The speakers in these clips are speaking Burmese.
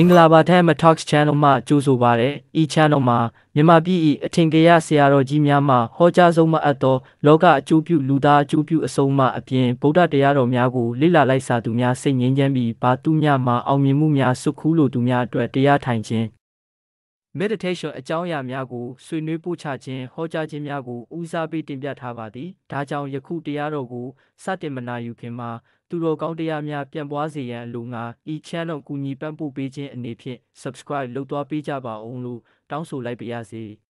င်္ဂလာပါ Time Talks Channel မှာကြိုဆိုပါရစေ။ဤ channel မှာမြန်မာပြည်၏အထင်ကရဆရာတော်ကြီးများမှဟောကြားဆုံးမအပ်သောလောကအကျိုးပြုလူသားအကျိုးပြုအဆုံးအမအပြင်ဗုဒ္ဓတရားတော်များကိုလေ့လာလိုက်စာသူများစိတ်ငြိမ်းချမ်းပြီးဘာသူများမှအောင်မြင်မှုများစုခူးလိုသူများအတွက်တရားထိုင်ခြင်း meditation အကြောင်းအရာများကိုဆွေးနွေးပို့ချခြင်းဟောကြားခြင်းများကိုဦးစားပေးတင်ပြထားပါသည်။ဒါကြောင့်ယခုတရားတော်ကိုစတင်မနာယူခင်မှာသူတော်ကောင်းတရားများပြန့်ပွားစေရန်အလိုငါဤ channel ကူညီပံ့ပိုးပေးခြင်းအနေဖြင့် subscribe လုပ်သွားပေးကြပါအောင်လို့တောင်းဆိုလိုက်ပါရစေ။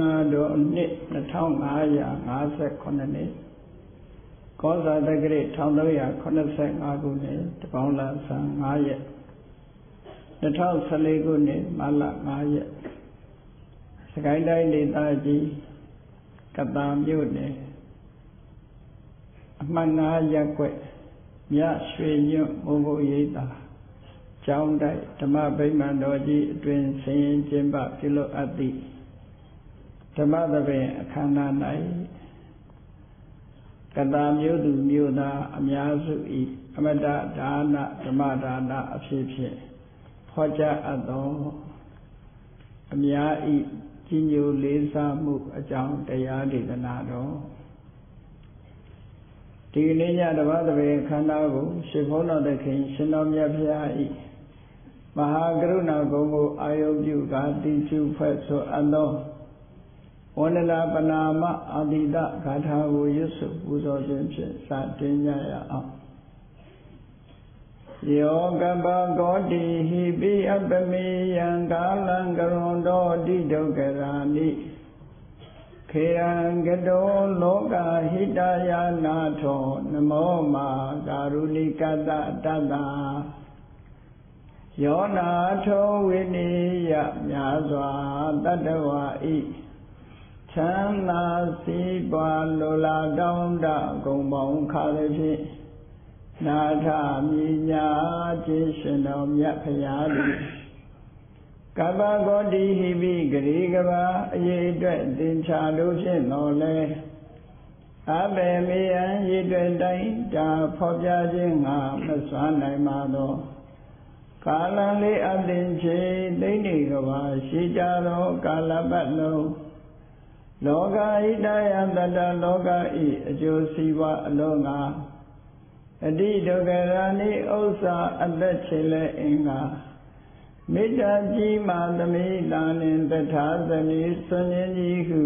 နာတော်နှစ်2558နှစ်ကောဇာတက္ကရာ1385ခုနှစ်တပေါင်းလဆန်း5ရက်2014ခုနှစ်မလ5ရက်စကိုင်းတိုင်းဒေသကြီးကတာမြို့နယ်အမှတ်9ရပ်ကွက်မြရွှေညွန့်မုံဘုရိပ်သာကျောင်းတိုက်ဓမ္မဗိမာန်တော်ကြီးအတွင်ဆင်းရင်ကျင်းပပြုလုပ်အပ်သည့် ဓမ္မသဘင်အခမ်းအနား၌ကတာမျိုးသူမျိုးသားအများစုဤအမတဒါနဓမ္မဒါနအဖြစ်ဖြင့်ဖောကြားအပ်သောအများဤကြီးညိုလေးစားမှုအကြောင်းတရားဒေသနာတော်ဒီကနေ့ညဓမ္မသဘင်ခန္ဓာကိုရှင်ဘုန်းတော်သခင်ရှင်တော်မြတ်ဖရာဤမဟာကရုဏာဂုဏ်ကိုအာယုပြုကာတိကျုဖွဲ့ဆိုအပ်သော ဝန္ဒနာပနာမအာတိတဂါထာကိုရွတ်ဆိုပူဇော်ခြင်းဖြင့်စတင်ကြရအောင်ယောကပကောတိဟိပိအပမေယံကာလံကရွန်တော်တိဒုက္ခရာနိခေယံကတောလောကဟိတယာနာထောနမောမာကာရုဏိကတတတ္တာယောနာထောဝိနိယမြာစွာတတ္တဝါဤ ချမ်းသာစီးပွားလိုလားတောင်းတဂုံပေါင်းခါသည်ဖြင့်နာထမြညာခြင်းရှင်တော်မြတ်ဖရာသည်ကပ္ပဂောတိဟိပိဂရေကဘာအရေးအတွက်သင်္ချာတို့ဖြင့်တော်လဲအဘေမေယံရည်တွေ့တိုင်းတာဖော်ပြခြင်းငါမစွမ်းနိုင်ပါသောကာလလေးအသင်ချေသိနေကဘာရှိကြသောကာလပတ်လုံး လောကဣတယတတလောကဤအကျိုးစီးပွားအလုံးငါအတိဒုက္ခရာနိဥစ္စာအသက်ချေလဲအင်္ဂါမေတ္တာကြီးမာသမိလာနှင်တထာသမိဆွန်ရင်ကြီးဟု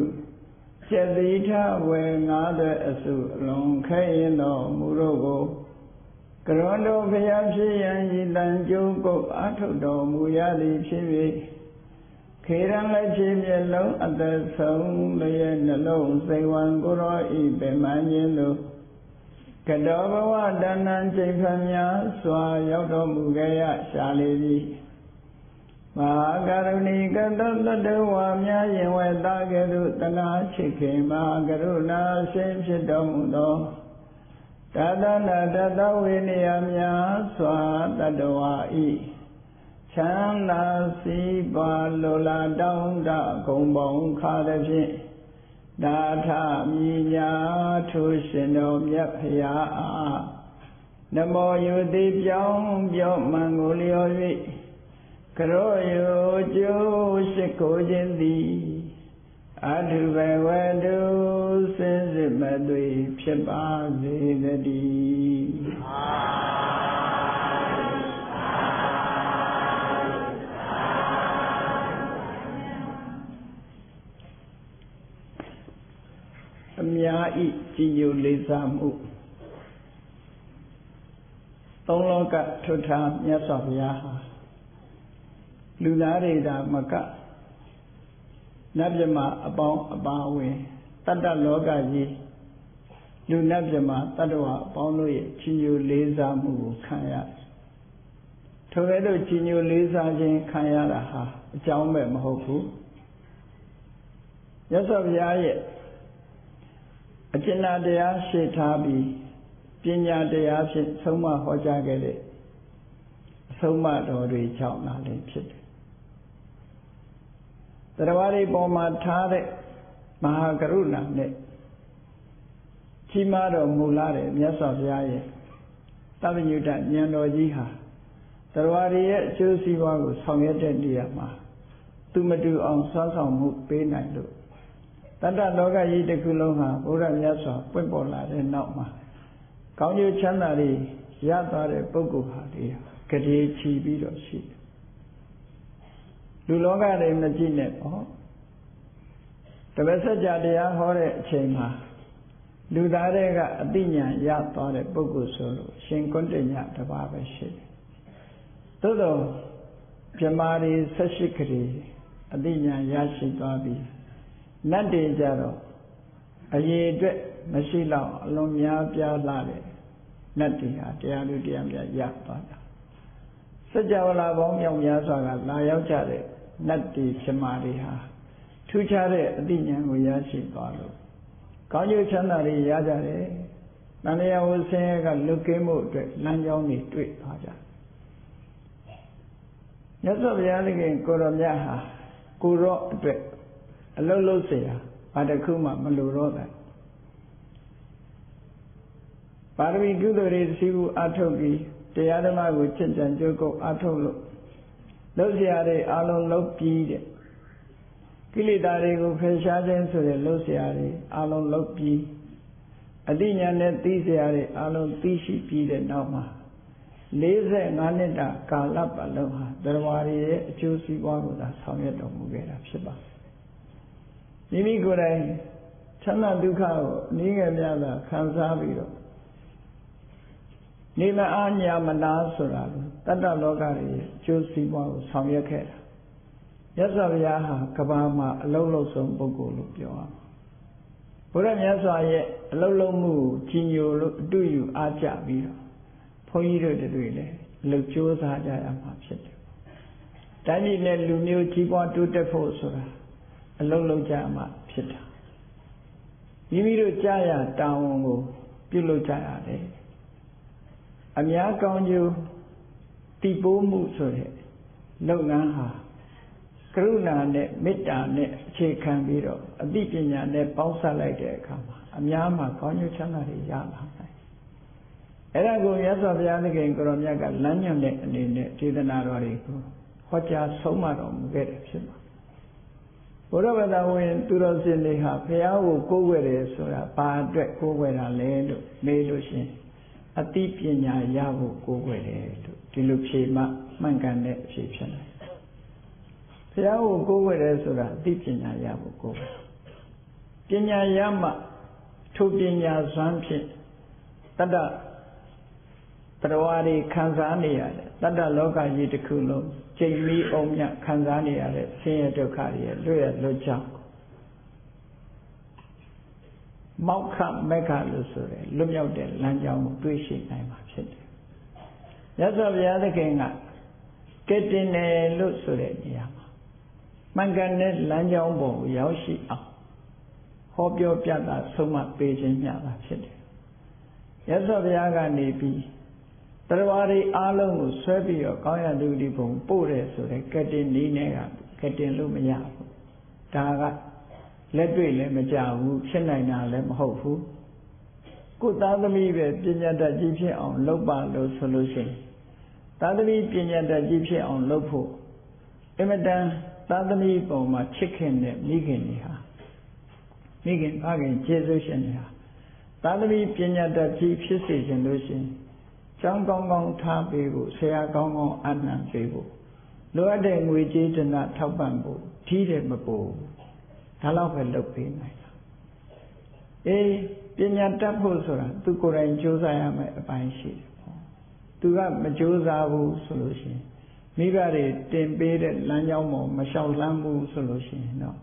ကျက်တိထဝေငါးတဲ့အစုအလုံးခဲရင်တော်မူတော့ကိုကရွန်တော်ဖျားဖြစ်ရန်ဤတန်ကျုံကုတ်အာထုတ်တော်မူရသည်ဖြစ်၍ ခေရန်လက်ချေမျက်လုံးအသက်ဆုံးလျက်နှလုံးစိတ်ဝံကိုရောဤပင်မခြင်းတို့ကတောဘဝတဏ္ဏချိန်ဖန်များစွာရောက်တော်မူခဲ့ရရှာလေသည်မဟာကရုဏီကတတတဝါများရင်ဝဲသားကဲ့သို့တနာချစ်ခင်မဟာကရုဏာရှင်ဖြစ်တော်မူသောတသနာတတဝေနေယများစွာတတဝါဤ ချမ်းသာစီးပွားလိုလားတောင်းတဂုံပေါင်းခါသည်ဖြင့်ဒါထမြညာထိုရှင်တော်မြတ်ဖရာအားနမောယုတိပြောင်းပြောမှန်ကိုလျော်၍ကရောယောကျိုးရှိကိုခြင်းသည်အထုဘဝတုစင်စစ်မသွေဖြစ်ပါစေတည်းအ များဤကြည်ညိုလေးစားမှုသုံးလောကထွတ်ထားမြတ်စွာဘုရားဟာလူသားတွေဒါမကနတ်မြမအပေါင်းအပါဝင်တတ္တလောကကြီးလူနတ်မြမတတ္တဝအပေါင်းတို့ရဲ့ချီးညိုလေးစားမှုကိုခံရထိုကဲ့သို့ကြည်ညိုလေးစားခြင်းခံရတာဟာအကြောင်းပဲမဟုတ်ဘူးရသော်ဘုရားရဲ့ အကျဉ်းတရားရှေ့ထားပြီးပညာတရားဖြင့်ဆုံးမဟောကြားခဲ့တဲ့အဆုံးမတော်တွေကြောင့်လာလည်းဖြစ်တယ်တရားတွေပေါ်မှာထားတဲ့မဟာကရုဏာနဲ့ကြီးမားတော်မူလာတဲ့မြတ်စွာဘုရားရဲ့သဗ္ဗညုတဉာဏ်တော်ကြီးဟာတရားတွေရဲ့အကျိုးစီးပွားကိုဆောင်ရွက်တဲ့နေရာမှာသူမတူအောင်စွမ်းဆောင်မှုပေးနိုင်လို့ တတ္တလောကကြီးတစ်ခုလုံးဟာဘုရားမြတ်စွာပွင့်ပေါ်လာတဲ့နောက်မှာကောင်းကျိုးချမ်းသာတွေရသွားတဲ့ပုဂ္ဂိုလ်ဟာဒီကတိချီပြီးတော့ရှိတယ်လူလောကတွေမကြည့်နဲ့ပေါ့တပည့်ဆက်ကြတရားဟောတဲ့အချိန်မှာလူသားတွေကအသိဉာဏ်ရသွားတဲ့ပုဂ္ဂိုလ်ဆိုလို့ရှင်ကွန်းတညတပါးပဲရှိတယ်။သို့တော့ပြမာရီ၁၈ခရီအသိဉာဏ်ရရှိသွားပြီး နတ်တွေကြတော့အရေးအတွက်မရှိတော့အလွန်များပြားလာတဲ့နတ်တွေဟာတရားလူတရားများရသွားတာ။စัจ java လာပေါင်းမြောက်များစွာကလာရောက်ကြတဲ့နတ်တွေပြမာတွေဟာထူးခြားတဲ့အသိဉာဏ်ကိုရရှိသွားလို့ကောင်းကျိုးချမ်းသာတွေရကြတယ်။တန်လျာဝဆင်းရဲကလွတ်ကင်းမှုအတွက်လမ်းကြောင်းတွေတွေ့သွားကြ။မြတ်စွာဘုရားသခင်ကိုရောမြတ်ဟာကိုရောအတွက် အလုံးလုံးเสียဘာတစ်ခုမှမလိုတော့တယ်။ပါရမီကုသိုလ်တွေစီးပူအထုတ်ပြီးတရားဓမ္မကိုချင့်ကြံကြိုးကုပ်အထုတ်လို့လုပ်เสียတွေအလုံးလုံးပြီးတဲ့ကိလေသာတွေကိုဖယ်ရှားခြင်းဆိုတဲ့လှုပ်ရှားတွေအလုံးလှုပ်ပြီးအတိညာနဲ့သိစရာတွေအလုံးသိရှိပြီးတဲ့နောက်မှာ45နှစ်တာကာလပတ်လုံးဟာတရားရည်ရဲ့အကျိုးစီးပွားကိုသာဆောင်ရွက်တော်မူခဲ့တာဖြစ်ပါတယ် မိမိကိုယ်တိုင်ချမ်းသာဒုက္ခကိုနည်းငယ်များသာခံစားပြီးတော့နေမအားညာမနာဆိုတာကိုတတ္တလောကရဲ့အကျိုးစီးပွားကိုဆောင်ရွက်ခဲ့တာမြတ်စွာဘုရားဟာကဘာမှာအလုံးလုံးဆုံးပုဂ္ဂိုလ်လို့ပြောရမှာဘုရားမြတ်စွာရဲ့အလုံးလုံးမှုကိုကြီးညိုလို့အတူယူအားကြပြီးတော့ဘုန်းကြီးတို့တွေလည်းလှုပ်ကြိုးစားကြရမှာဖြစ်တယ်။တိုင်းပြည်နဲ့လူမျိုးကြီးပွားတိုးတက်ဖို့ဆိုတာ အလုံးလုံးကြမှာဖြစ်တာ။မိမိတို့ကြားရတာဝန်ကို ပြုလုပ်ကြရတယ်။အများကောင်းကျိုးတည်ပိုးမှုဆိုတဲ့လုပ်ငန်းဟာကရုဏာနဲ့မေတ္တာနဲ့အခြေခံပြီးတော့အသိပညာနဲ့ပေါင်းစပ်လိုက်တဲ့အခါမှာအများမှာကောင်းကျိုးချမ်းသာတွေရလာတယ်။အဲ့ဒါကိုရသော်ဘုရားသခင်ကိုရောမြတ်ကလမ်းညွှန်တဲ့အနေနဲ့ဒေသနာတော်တွေကိုဟောကြားဆုံးမတော်မူခဲ့တယ်ဖြစ်ပါ ဘုရားဗဒဝင် သူတော်စင်တွေဟာဘုရားကိုကိုးကွယ်တယ်ဆိုတာဘာအတွက်ကိုးကွယ်တာလဲလို့မေးလို့ရှင်အသိပညာရဖို့ကိုးကွယ်တယ်လို့ဒီလိုဖြေမှမှန်ကန်တဲ့အဖြေဖြစ်တယ်ဘုရားကိုကိုးကွယ်တယ်ဆိုတာအသိပညာရဖို့ကိုးကွယ်ပညာရမှထိုပညာစွမ်းဖြင့်တတ္တတရားတွေခံစားနေရတယ် တတ္တလောကကြီးတစ်ခုလုံးချိန်မီအောင်မြခံစားနေရတဲ့ဆင်းရဲဒုက္ခတွေလွတ်ရလွတ်ကြောင်းမောက္ခမက္ခလို့ဆိုရယ်လွတ်မြောက်တဲ့လမ်းကြောင်းကိုတွေ့ရှိနိုင်မှာဖြစ်တယ်။ရသော်ဘုရားသခင်ကကဲတင်တယ်လို့ဆိုတဲ့နေရာမှာမှန်ကန်တဲ့လမ်းကြောင်းပေါ်ကိုရောက်ရှိအောင်ဟောပြောပြတာဆုံးမပေးခြင်းမျှတာဖြစ်တယ်။ရသော်ဘုရားကနေပြီး တရားတွေအားလုံးကိုဆွဲပြီးတော့ကောင်းရလူဒီဘုံပို့တယ်ဆိုတဲ့ကတင်နီးနဲ့ကကတင်လို့မရဘူး။ဒါကလက်တွေ့လည်းမကြဘူးဖြစ်နိုင်တာလည်းမဟုတ်ဘူး။ကိုသားသမီးပဲပညာတတ်ကြီးဖြစ်အောင်လုပ်ပါလို့ဆိုလို့ရှိရင်သားသမီးပညာတတ်ကြီးဖြစ်အောင်လုပ်ဖို့အမတန်သားသမီးပုံမှာချစ်ခင်တဲ့မိခင်တွေဟာမိခင်ဖခင်ကျေးဇူးရှင်တွေဟာသားသမီးပညာတတ်ကြီးဖြစ်စေခြင်းလို့ရှိရင် ကျောင်းကောင်းကောင်းထားပေးဖို့ဆရာကောင်းကောင်းအနံပေးဖို့လိုအပ်တဲ့ငွေကြေးတနာထောက်ပံ့ဖို့ထီးတယ်မပို့ဒါတော့ပဲလုပ်ပေးနိုင်တာအေးပညာတတ်ဖို့ဆိုတာသူကိုယ်တိုင်ကြိုးစားရမယ်အပိုင်းရှိတယ်ပေါ့သူကမကြိုးစားဘူးဆိုလို့ရှိရင်မိဘတွေတင်ပေးတဲ့လမ်းကြောင်းပေါ်မလျှောက်လမ်းဘူးဆိုလို့ရှိရင်တော့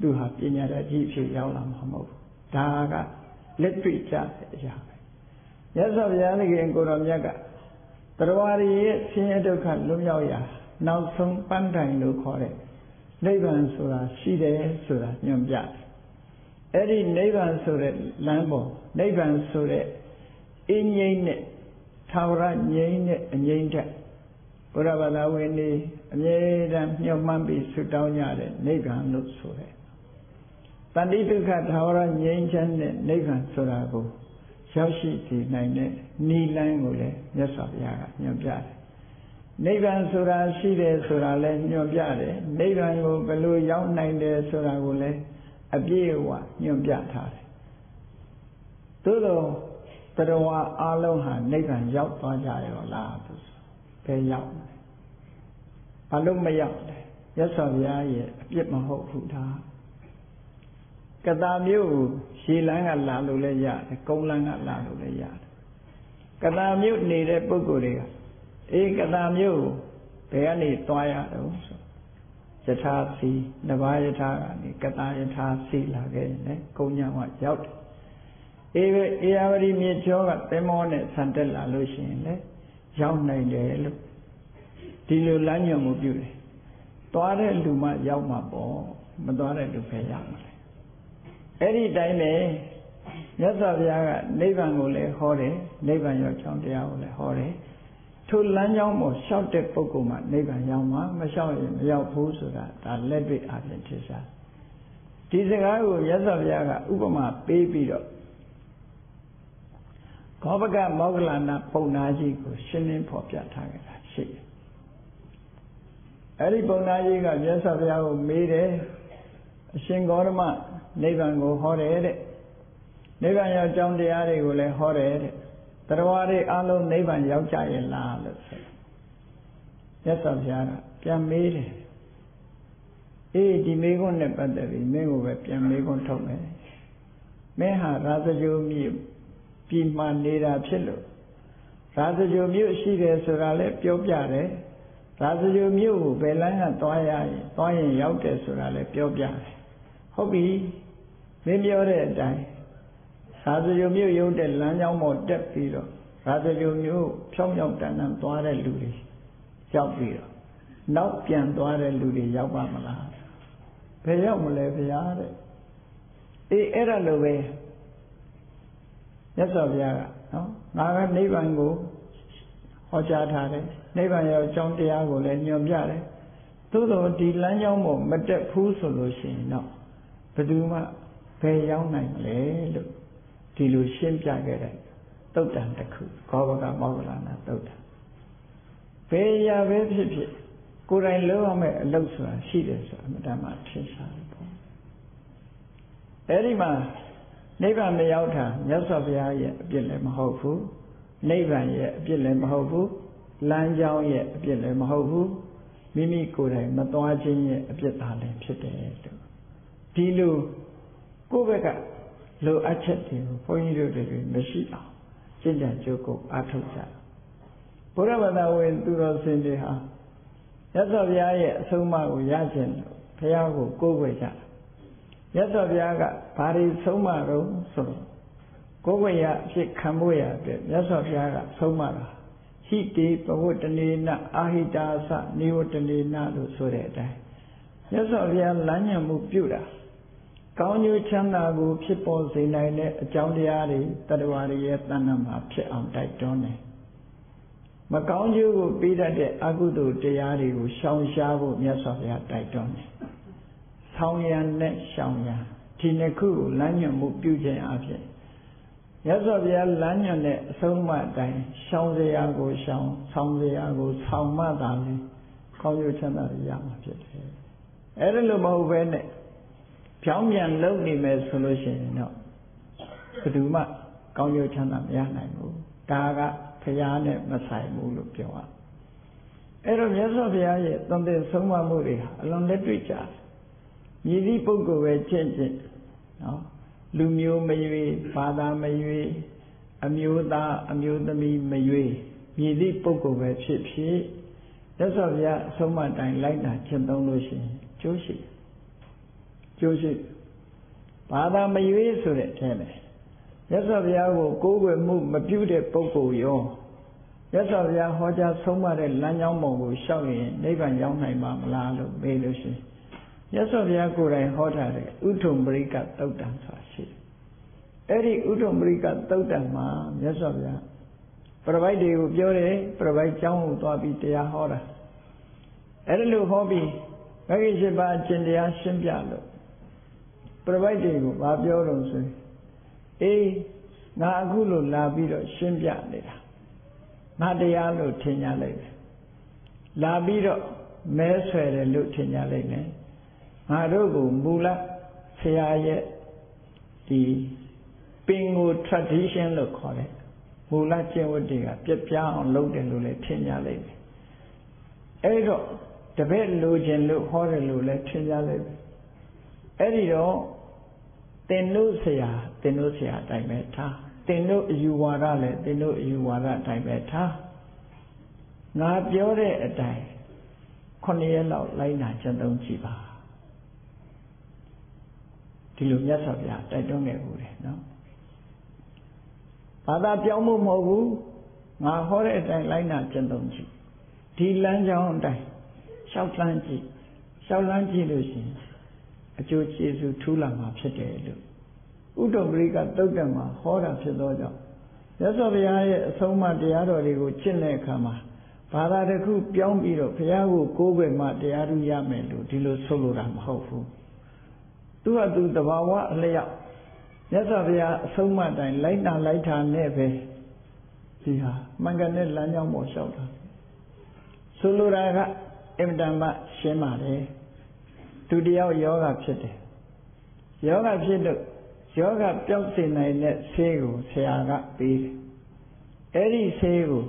သူဟာပညာတတ်ကြီးဖြစ်ရောက်လာမှာမဟုတ်ဘူးဒါကလက်တွေ့ကြတဲ့အရာပဲ မြတ်စွာဘုရားသခင်ကိုတော်မြတ်ကတရားရည်ရဲ့ဆင်းရဲဒုက္ခလွတ်မြောက်ရာနောက်ဆုံးပန်းတိုင်လို့ခေါ်တဲ့နိဗ္ဗာန်ဆိုတာရှိတယ်ဆိုတာညွှန်ပြတယ်အဲ့ဒီနိဗ္ဗာန်ဆိုတဲ့လမ်းပေါ်နိဗ္ဗာန်ဆိုတဲ့အင်းငိမ့်နဲ့သာဝရငြိမ့်နဲ့အငြိမ့်တဲ့ဘုရားဘာသာဝင်တွေအမြဲတမ်းမျှော်မှန်းပြီးဆုတောင်းကြတဲ့နိဗ္ဗာန်လို့ဆိုတဲ့တဏှိဒုက္ခသာဝရငြိမ်းချမ်းတဲ့နိဗ္ဗာန်ဆိုတာကို ရောက်ရှိတည်နိုင်တဲ့နိလန်းကိုလည်းမြတ်စွာဘုရားကညွှန်ပြတယ်နိဗ္ဗာန်ဆိုတာရှိတယ်ဆိုတာလည်းညွှန်ပြတယ်နိဗ္ဗာန်ကိုဘယ်လိုရောက်နိုင်တယ်ဆိုတာကိုလည်းအပြည့်အဝညွှန်ပြထားတယ်သို့တော့တရားအလုံးဟာနိဗ္ဗာန်ရောက်သွားကြရောလားသူဘယ်ရောက်လဲဘာလို့မရောက်လဲရသော်ဘုရားရဲ့အပြစ်မဟုတ်ဘူးဒါ ကတာမျိုးရှည်လန်းကလာလို့လည်းရတယ်ကုန်းလန်းကလာလို့လည်းရတယ်ကတာမျိုးနေတဲ့ပုဂ္ဂိုလ်တွေကအေးကတာမျိုးဘယ်ကနေသွားရတော့ဆိုယထာစီနဘာယထာကနေကတာယထာစီလာခဲ့ရင်လည်းကုန်းညောင်းကရောက်တယ်အေးပဲအေယာဝတီမြေချောကသင်္ဘောနဲ့ဆန်တက်လာလို့ရှိရင်လည်းရောက်နိုင်တယ်လို့ဒီလိုလမ်းညွှန်မှုပြုတယ်သွားတဲ့လူမှရောက်မှာပေါ့မသွားတဲ့လူပဲရောက်မှာလေ အဲ့ဒီတိုင်းပဲမြတ်စွာဘုရားကနိဗ္ဗာန်ကိုလည်းဟောတယ်နိဗ္ဗာန်ရောက်ချောင်းတရားကိုလည်းဟောတယ်ထိုလမ်းကြောင်းပေါ်လျှောက်တဲ့ပုဂ္ဂိုလ်မှနိဗ္ဗာန်ရောက်မှာမလျှောက်ရင်မရောက်ဘူးဆိုတာဒါလက်တွေ့အပြင်ထင်ရှားဒီစကားကိုမြတ်စွာဘုရားကဥပမာပေးပြီးတော့ခောပကမောဂလနာပုံနာကြီးကိုရှင်းလင်းဖော်ပြထားကြတာရှိတယ်အဲ့ဒီပုံနာကြီးကမြတ်စွာဘုရားကိုမေးတယ်အရှင်ဂေါရမ နိဗ္ဗာန်ကိုဟောတယ်တဲ့နိဗ္ဗာန်ရောက်ကြောင်းတရားတွေကိုလည်းဟောတယ်တဲ့တရားတွေအလုံးနိဗ္ဗာန်ရောက်ကြရဲ့လားလို့ဆိုမြတ်စွာဘုရားကပြန်မေးတယ်အေးဒီမေးခွန်းနဲ့ပတ်သက်ပြီးမင်းကိုပဲပြန်မေးခွန်းထုတ်မယ်မင်းဟာရာဇဂိုမြို့ပြည်မှနေတာဖြစ်လို့ရာဇဂိုမြို့ရှိတယ်ဆိုတာလည်းပြောပြတယ်ရာဇဂိုမြို့ကိုဘယ်လမ်းကသွားရရင်သွားရင်ရောက်တယ်ဆိုတာလည်းပြောပြတယ်ဟုတ်ပြီ မင်းပြောတဲ့အတိုင်းရာဇဂိုမြို့ရုပ်တဲ့လမ်းကြောင်းပေါ်တက်ပြီးတော့ရာဇဂိုမြို့ဖြောင်းဖြောင်းတန်တန်သွားတဲ့လူတွေရောက်ပြီးတော့နောက်ပြန်သွားတဲ့လူတွေရောက်ပါမလားဘယ်ရောက်မလဲဗျာတဲ့အေးအဲ့ဒါလိုပဲမြတ်စွာဘုရားကနော်ငါကနိဗ္ဗာန်ကိုဟောကြားထားတယ်နိဗ္ဗာန်ရောက်အကြောင်းတရားကိုလည်းညွှန်ပြတယ်သို့တော်ဒီလမ်းကြောင်းပေါ်မတက်ဘူးဆိုလို့ရှိရင်တော့ဘယ်သူမှ ဘယ်ရောက်နိုင်လဲလို့ဒီလိုရှင်းပြခဲ့တဲ့တုတ်တန်တစ်ခုခောဘကမောဂလနာတုတ်တန်ဘယ်ရာပဲဖြစ်ဖြစ်ကိုယ်တိုင်လုပ်ရမယ့်အလုပ်ဆိုတာရှိတယ်ဆိုတာအမှန်တမ်းထင်ရှားတယ်ပေါ့အဲ့ဒီမှာနိဗ္ဗာန်မရောက်တာမြတ်စွာဘုရားရဲ့အပြစ်လည်းမဟုတ်ဘူးနိဗ္ဗာန်ရဲ့အပြစ်လည်းမဟုတ်ဘူးလမ်းကြောင်းရဲ့အပြစ်လည်းမဟုတ်ဘူးမိမိကိုယ်တိုင်မသွားခြင်းရဲ့အပြစ်သားလည်းဖြစ်တယ်လို့ဒီလို ကိုယ့်ဘက်ကလိုအပ်ချက်တွေကိုဘုန်းကြီးတို့တွေမရှိအောင်ကျင့်ကြံကြိုးကိုအားထုတ်ကြဘုရားဘာသာဝင်သူတော်စင်တွေဟာရသော်ဘုရားရဲ့အဆုံးအမကိုရခြင်းလို့ဘုရားကိုကိုးကွယ်ကြရသော်ဘုရားကဘာတွေဆုံးမတော့ဆိုကိုယ်ဝေရအဖြစ်ခံဖို့ရအတွက်မြတ်စွာဘုရားကဆုံးမတာဟိတေပဝတ္တနေနအာဟိတာသနေဝတ္တနေနလို့ဆိုတဲ့အတိုင်းမြတ်စွာဘုရားလမ်းညွှန်မှုပြုတာ ကောင်းကျိုးချမ်းသာကိုဖြစ်ပေါ်စေနိုင်တဲ့အကြောင်းတရားတွေတတ္တဝါတွေရဲ့တဏ္ဍာမှာဖြစ်အောင်တိုက်တွန်းတယ်မကောင်းကျိုးကိုပေးတတ်တဲ့အကုသိုလ်တရားတွေကိုရှောင်ရှားဖို့မြတ်စွာဘုရားတိုက်တွန်းတယ်ဆောင်းရံနဲ့ရှောင်ရံဒီနှစ်ခုကိုလမ်းညွှန်မှုပြုခြင်းအဖြစ်ရသော်ဗျာလမ်းညွှန်တဲ့အဆုံးအမတိုင်းရှောင်စရာကိုရှောင်ဆောင်းစရာကိုဆောင်းမှသာလေကောင်းကျိုးချမ်းသာရမှာဖြစ်တယ်အဲ့ဒါလိုမဟုတ်ဘဲနဲ့ ဖြောင်းပြန်လုပ်နေမယ်ဆိုလို့ရှိရင်တော့ဘယ်သူမှကောင်းကျိုးချမ်းသာမရနိုင်ဘူးဒါကဖရာနဲ့မဆိုင်ဘူးလို့ပြောရအဲ့တော့မြတ်စွာဘုရားရဲ့သွန်သင်ဆုံးမမှုတွေဟာအလွန်လက်တွေ့ကြတယ်မြည်သည့်ပုဂ္ဂိုလ်ပဲကျင့်ကျင့်နော်လူမျိုးမရွေဘာသာမရွေအမျိုးသားအမျိုးသမီးမရွေမြည်သည့်ပုဂ္ဂိုလ်ပဲဖြစ်ဖြစ်သက်သော်ဗျာအဆုံးမတိုင်လိုက်တာကျင့်သုံးလို့ရှိရင်ကျိုးရှိ ကျိုးရှိဘာသာမရွေဆိုတဲ့အထဲမှာရသော်ဘုရားကိုကိုးကွယ်မှုမပြုတဲ့ပုဂ္ဂိုလ်ရောရသော်ဗျာဟောကြားဆုံးမတဲ့လမ်းကြောင်းပုံကိုရှောက်ရင်နိဗ္ဗာန်ရောက်နိုင်ပါမလားလို့မေးလို့ရှိရင်ရသော်ဗျာကိုယ်တိုင်ဟောထားတဲ့ဥထုံပရိကသုတ်တံဆိုတာရှိတယ်အဲ့ဒီဥထုံပရိကသုတ်တံမှာမြတ်စွာဘုရားပရပိုက်တွေကိုပြောတယ်ပရပိုက်ကျောင်းကိုသွားပြီးတရားဟောတာအဲ့ဒါလို့ဟောပြီးမဂ္ဂင်၈ပါးအကျင့်တရားရှင်းပြလို့ ပရပိုက်တွေကိုဘာပြောတော့ဆိုရင်အေးငါအခုလို့လာပြီးတော့ရှင်းပြနေတာငါတရားလို့ထင်ကြလိုက်တယ်လာပြီးတော့မဲဆွယ်တယ်လို့ထင်ကြလိုက်တယ်ငါတို့ကိုမူလဆရာရဲ့ဒီပင်ကို tradition လို့ခေါ်တယ်မူလကျင့်ဝတ်တွေကပြပြအောင်လုပ်တယ်လို့လည်းထင်ကြလိုက်တယ်အဲ့တော့တပည့်လိုချင်လို့ဟောတယ်လို့လည်းထင်ကြလိုက်တယ်အဲ့ဒီတော့ တင်တို့ဆရာတင်တို့ဆရာအတိုင်းပဲထားတင်တို့အယူဝါဒလည်းတင်တို့အယူဝါဒအတိုင်းပဲထားငါပြောတဲ့အတိုင်းခုနှစ်ရက်လောက်လိုက်နာကျင့်သုံးကြည့်ပါဒီလိုမြတ်စွာဘုရားတိုက်တွန်းခဲ့ဘူးတယ်နော်ဘာသာပြောင်းမှုမဟုတ်ဘူးငါဟောတဲ့အတိုင်းလိုက်နာကျင့်သုံးကြည့်ဒီလမ်းကြောင်းအတိုင်းရှောက်လန်းကြည့်ရှောက်လန်းကြည့်လို့ရှိရင် အကျိုးကျေးဇူးထူးလာမှာဖြစ်တယ်လို့ဥဒ္ဓပရိကသုတ်တံမှာဟောတာဖြစ်သောကြောင့်ရသော်ဘုရားရဲ့အဆုံးအမတရားတော်တွေကိုကျင့်တဲ့အခါမှာဘာသာတစ်ခုပြောင်းပြီးတော့ဘုရားကိုကိုးကွယ်မှတရားထူးရမယ်လို့ဒီလိုဆိုလိုတာမဟုတ်ဘူးသူကသူတဘာဝအလျောက်မြတ်စွာဘုရားအဆုံးအမတိုင်းလိုက်နာလိုက်တာနဲ့ပဲဒီဟာမှန်ကန်တဲ့လမ်းကြောင်းပေါ်လျှောက်တာဆိုလိုတာကအင်မတန်မှရှင်းပါတယ် သူတယောက်ယောဂဖြစ်တယ်ယောဂဖြစ်လို့ယောဂပျောက်စေနိုင်တဲ့ဆေးကိုဆရာကပေးတယ်အဲ့ဒီဆေးကို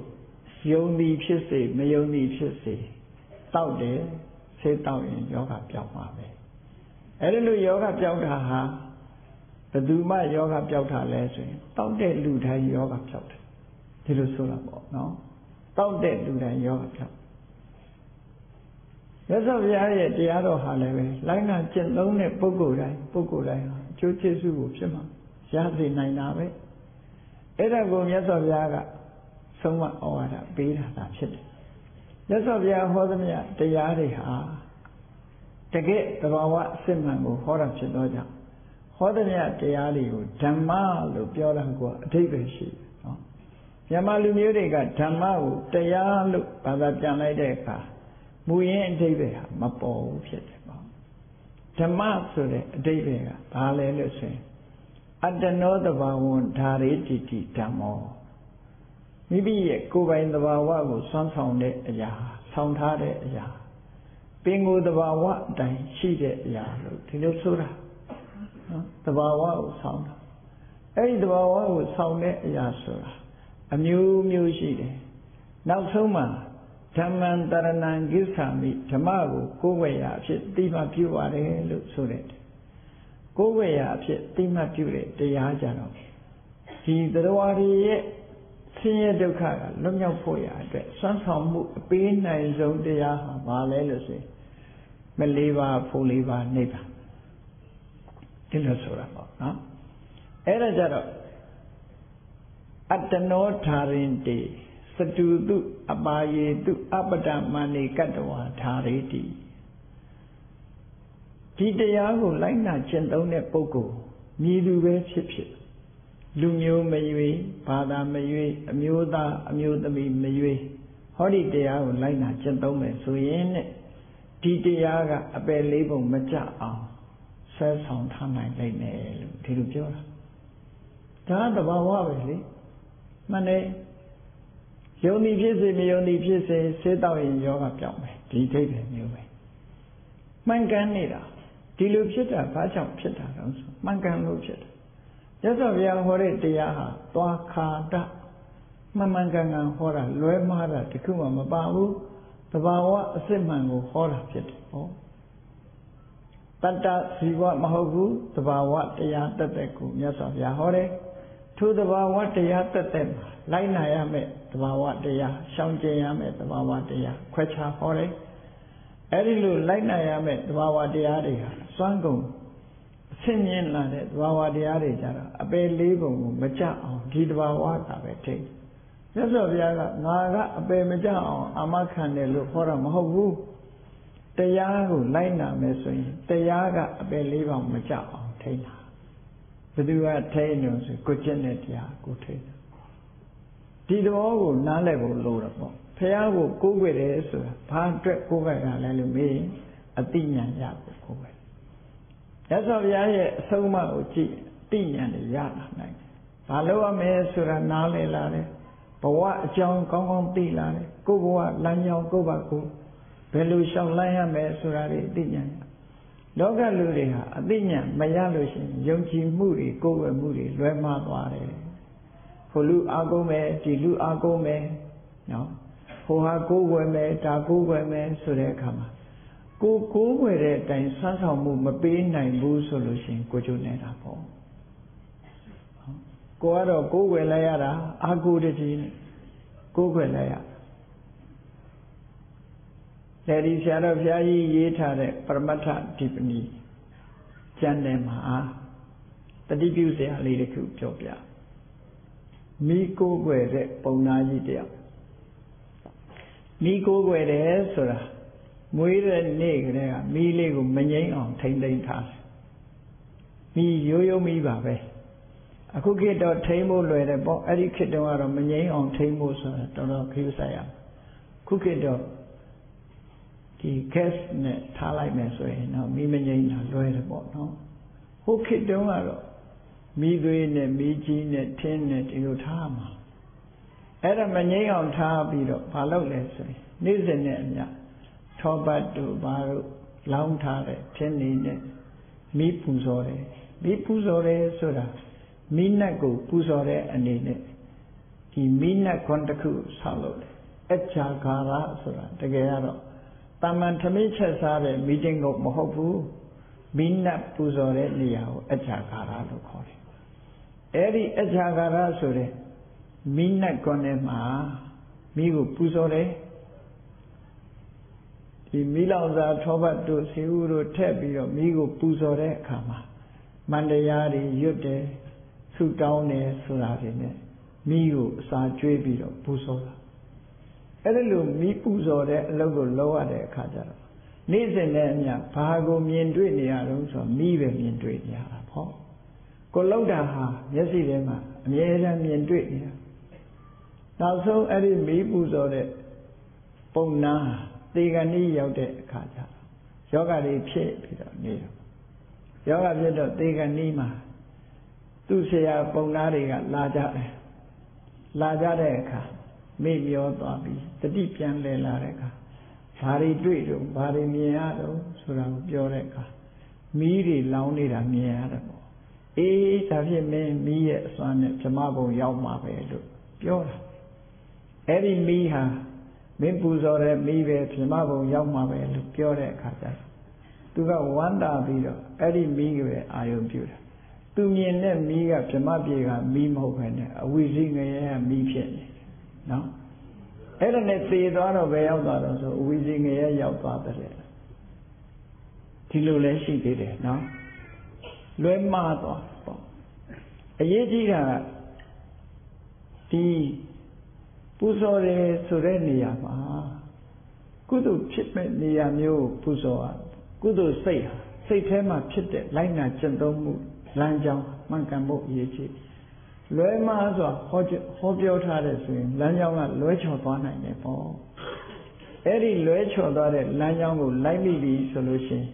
ယုံသည်ဖြစ်စေမယုံသည်ဖြစ်စေတောက်တယ်ဆေးတောက်ရင်ယောဂပျောက်မှာပဲအဲ့ဒီလိုယောဂပျောက်တာဟာဘယ်သူမှယောဂပျောက်တာလဲဆိုရင်တောက်တဲ့လူတိုင်းယောဂပျောက်တယ်ဒီလိုဆိုတာပေါ့နော်တောက်တဲ့လူတိုင်းယောဂပျောက် ရသော်ဘုရားရဲ့တရားတော်ဟာလည်းပဲလိုင်းနာကျင့်သုံးတဲ့ပုဂ္ဂိုလ်တိုင်းပုဂ္ဂိုလ်တိုင်းဟာအကျိုးကျေးဇူးကိုဖြစ်မှာရစေနိုင်တာပဲအဲ့ဒါကိုမြတ်စွာဘုရားကဆုံးမဩဝါဒပေးတာသာဖြစ်တယ်မြတ်စွာဘုရားဟောသမျှတရားတွေဟာတကယ်သဘာဝအစစ်မှန်ကိုဟောတာဖြစ်သောကြောင့်ဟောသမျှတရားတွေကိုဓမ္မလို့ပြောတာကအဓိပ္ပာယ်ရှိတယ်နော်မြန်မာလူမျိုးတွေကဓမ္မကိုတရားလို့ဘာသာပြန်လိုက်တဲ့အခါ မူရင်းအဓိပ္ပာယ်ဟာမပေါ်ဘူးဖြစ်တယ်ပေါ့ဓမ္မဆိုတဲ့အဓိပ္ပာယ်ကဘာလဲလို့ဆိုရင်အတ္တနောတဘာဝံဓာရေတိတိဓမ္မောမိမိရဲ့ကိုယ်ပိုင်တဘာဝကိုစွမ်းဆောင်တဲ့အရာဆောင်ထားတဲ့အရာပင်ကိုယ်တဘာဝအတိုင်းရှိတဲ့အရာလို့ဒီလိုဆိုတာနော်တဘာဝကိုဆောင်တာအဲ့ဒီတဘာဝကိုဆောင်တဲ့အရာဆိုတာအမျိုးမျိုးရှိတယ်နောက်ဆုံးမှာ ဓမ္မံတရဏံကိစ္ဆာမိဓမ္မကိုကိုယ်ဝေရအဖြစ်တိမှပြုပါတယ်လို့ဆိုတဲ့ကိုယ်ဝေရအဖြစ်တိမှပြုတဲ့တရားကြတော့ဒီတရားတွေရဲ့ဆင်းရဲဒုက္ခကလွတ်မြောက်ဖို့ရအတွက်စွမ်းဆောင်မှုအပေးနိုင်ဆုံးတရားဟာဘာလဲလို့ဆိုရင်မလေးပါဖို့လေးပါနိဗ္ဗာန်ဒီလိုဆိုတာပေါ့နော်အဲ့ဒါကြတော့အတ္တနောဓာရင်တေစတုတု အပါယေတုအပဒမဏိကတ္တဝါဓာရေတိဒီတရားကိုလိုက်နာကျင့်သုံးတဲ့ပုဂ္ဂိုလ်မြည်သူပဲဖြစ်ဖြစ်လူမျိုးမရွေးဘာသာမရွေးအမျိုးသားအမျိုးသမီးမရွေးဟောဒီတရားကိုလိုက်နာကျင့်သုံးမယ်ဆိုရင်တဲ့ဒီတရားကအပယ်လေးပုံမကြအောင်ဆွဲဆောင်ထားနိုင်လိမ့်မယ်လို့ဒီလိုပြောတာဒါကတဘာဝပဲလေမှန်တယ် ယုံသည်ဖြစ်စေမယုံသည်ဖြစ်စေစေးတော့ရင်ယောဂပြောင်းမယ်ဒီဒိဋ္ဌိမျိုးပဲမှန်ကန်နေတာဒီလိုဖြစ်တာဘာကြောင့်ဖြစ်တာလဲဆိုမှန်ကန်လို့ဖြစ်တာရသော်ဘုရားဟောတဲ့တရားဟာသွားခါတမှန်မှန်ကန်ကန်ဟောတာလွဲမှားတာတခုမှမပါဘူးတဘာဝအစစ်မှန်ကိုဟောတာဖြစ်တယ်ဟောတတ္တဇီဝမဟုတ်ဘူးတဘာဝတရားတက်တဲ့ကိုမြတ်စွာဘုရားဟောတယ် ထိုတဘာဝတရားတက်တဲ့မှာလိုက်နာရမယ်တဘာဝတရားရှောင်ကျင်ရမယ်တဘာဝတရားခွဲခြားဟောတယ်အဲ့ဒီလိုလိုက်နာရမယ်တဘာဝတရားတွေဟာစွမ်းကုန်အဆင့်မြင့်လာတဲ့တဘာဝတရားတွေကြတော့အပယ်လေးပုံကိုမကြအောင်ဒီတဘာဝကပဲထိတ်မြတ်စွာဘုရားကငါကအပေမကြအောင်အာမခံတယ်လို့ဟောတာမဟုတ်ဘူးတရားကိုလိုက်နာမယ်ဆိုရင်တရားကအပေလေးပေါင်မကြအောင်ထိန်းတာ ဘယ်သူကထိန်းလို့ဆိုကိုကျင့်တဲ့တရားကိုထိန်းတာဒီသဘောကိုနားလည်ဖို့လိုတယ်ပေါ့ဖះကိုကိုးကွယ်တယ်ဆိုတာဘာအတွက်ကိုးကွယ်တာလဲလို့မေးရင်အတိညာရဖို့ကိုးကွယ်ရသော်ဘုရားရဲ့အဆုံးအမကိုကြည့်အတိညာနဲ့ရလာနိုင်တယ်ဘာလို့ရမယ်ဆိုတာနားလည်လာတယ်ဘဝအကြောင်းကောင်းကောင်းသိလာတယ်ကိုယ်ဘဝလမ်းကြောင်းကိုယ့်ဘာကိုဘယ်လိုရှောင်လန်းရမယ်ဆိုတာတွေအသိဉာဏ် လောကလူတွေဟာအသိဉာဏ်မရလို့ရှိရင်ယုံကြည်မှုတွေကိုယ်ဝယ်မှုတွေလွဲမှားသွားတယ်ဟိုလူအားကုန်မယ်ဒီလူအားကုန်မယ်နော်ဟိုဟာကိုယ်ဝယ်မယ်ဒါကိုယ်ဝယ်မယ်ဆိုတဲ့အခါမှာကိုကိုးဝယ်တဲ့အတိုင်းဆွမ်းဆောင်မှုမပေးနိုင်ဘူးဆိုလို့ရှိရင်ကိုကျိုးနေတာပေါ့ကိုကတော့ကိုးဝယ်လိုက်ရတာအာကိုတကြီးနဲ့ကိုးဝယ်လိုက်ရ လက်ဒီဆရာတော်ဘုရားကြီးရေးထားတဲ့ပရမတ္ထဒီပဏီကျမ်းထဲမှာတတိပြုစရာလေးတစ်ခုပြောပြမိကိုးွယ်တဲ့ပုံနာကြီးတယောက်မိကိုးွယ်တယ်ဆိုတာမွေးတဲ့နေ့ကလေးကမိလေးကိုမငိမ့်အောင်ထိမ့်သိမ့်ထားတယ်မိရိုးရိုးမိပါပဲအခုခေတ်တော့ထိမ့်ဖို့လွယ်တယ်ပေါ့အဲ့ဒီခေတ်တုန်းကတော့မငိမ့်အောင်ထိမ့်ဖို့ဆိုတာတော်တော်ခရီးဆိုင်ရခုခေတ်တော့ ဒီ gas နဲ့ထားလိုက်မယ်ဆိုရင်တော့မိမငိမ့်တာလွယ်တယ်ပေါ့နော်ဟိုခေတ်တုန်းကတော့မိသွေးနဲ့မိကြီးနဲ့ထင်းနဲ့ဒီလိုထားမှာအဲ့ဒါမငိမ့်အောင်ထားပြီးတော့မလုပ်လဲဆိုရင်နေ့စဉ်နဲ့အမျှထောပတ်တို့ဘာတို့လောင်းထားတဲ့ထင်းနေနဲ့မိပူဇော်တယ်မိပူဇော်တယ်ဆိုတာမိနတ်ကိုပူဇော်တဲ့အနေနဲ့ဒီမိနတ်ခွန်တစ်ခုဆောက်လုပ်တယ်အချာကာရဆိုတာတကယ်ကတော့ တာမန်ထမင်းချက်စားတဲ့မီတင်းကိုမဟုတ်ဘူးမိနတ်ပူဇော်တဲ့နေရာကိုအချာကာရလို့ခေါ်တယ်အဲ့ဒီအချာကာရဆိုတဲ့မိနတ်ခွန်ထဲမှာမိကိုပူဇော်တယ်ဒီမိလောင်စာထောပတ်တို့စီဥတို့ထက်ပြီးတော့မိကိုပူဇော်တဲ့အခါမှာမန္တရားတွေရွတ်တယ်ဆုတောင်းတယ်ဆိုတာတွေနဲ့မိကိုအစာကျွေးပြီးတော့ပူဇော်တာ အဲ့ဒါလိုမိပူဇော်တဲ့အလုပ်ကိုလုပ်ရတဲ့အခါကျတော့နေ့စဉ်နဲ့အမျှဘာကိုမြင်တွေ့နေရတော့ဆိုမိပဲမြင်တွေ့နေရတာပေါ့ကိုလောက်တာဟာမျက်စိထဲမှာအမြဲတမ်းမြင်တွေ့နေတာနောက်ဆုံးအဲ့ဒီမိပူဇော်တဲ့ပုံနာသေကဏီရောက်တဲ့အခါကျယောဂတွေဖြစ်ပြီးတော့နေတော့ယောဂဖြစ်တော့သေကဏီမှာသူ့ဆရာပုံနာတွေကလာကြတယ်လာကြတဲ့အခါ မေ့မျောသွားပြီးတတိပြန်လဲလာတဲ့အခါဘာတွေတွေ့တော့ဘာတွေမြင်ရတော့ဆိုတာကိုပြောတဲ့အခါမီးတွေလောင်းနေတာမြင်ရတယ်ပေါ့အေးဒါဖြစ်မင်းမီးရဲ့အစွမ်းနဲ့ဗြမဘုံရောက်မှာပဲလို့ပြောတာအဲ့ဒီမီးဟာမင်းပူဇော်တဲ့မိပဲပြမဘုံရောက်မှာပဲလို့ပြောတဲ့အခါကျတော့သူကဝမ်းတာပြီးတော့အဲ့ဒီမိကပဲအာယုံပြုတာသူမြင်တဲ့မိကပြမပြေကမိမဟုတ်ပဲနဲ့အဝိဇိငရဲကမိဖြစ်နေ နော်အဲ့ဒါနဲ့သေသွားတော့ပဲရောက်သွားတော့ဆိုအဝိဇိငရဲရောက်သွားတဲ့ဒီလိုလဲရှိသေးတယ်နော်လွဲမှားသွားပေါ့အရေးကြီးတာကဒီပူဇော်တယ်ဆိုတဲ့နေရာမှာကုသိုလ်ဖြစ်မဲ့နေရာမျိုးပူဇော်ရကုသိုလ်စိတ်ဟာစိတ်ထဲမှာဖြစ်တဲ့လိုက်နာကျင့်သုံးမှုလမ်းကြောင်းမှန်ကန်ဖို့အရေးကြီး လွဲမှားစွာဟောဟောပြောထားတဲ့ဆိုရင်လမ်းကြောင်းကလွဲချော်သွားနိုင်တယ်ပေါ့အဲ့ဒီလွဲချော်သွားတဲ့လမ်းကြောင်းကိုလိုက်မိပြီဆိုလို့ရှိရင်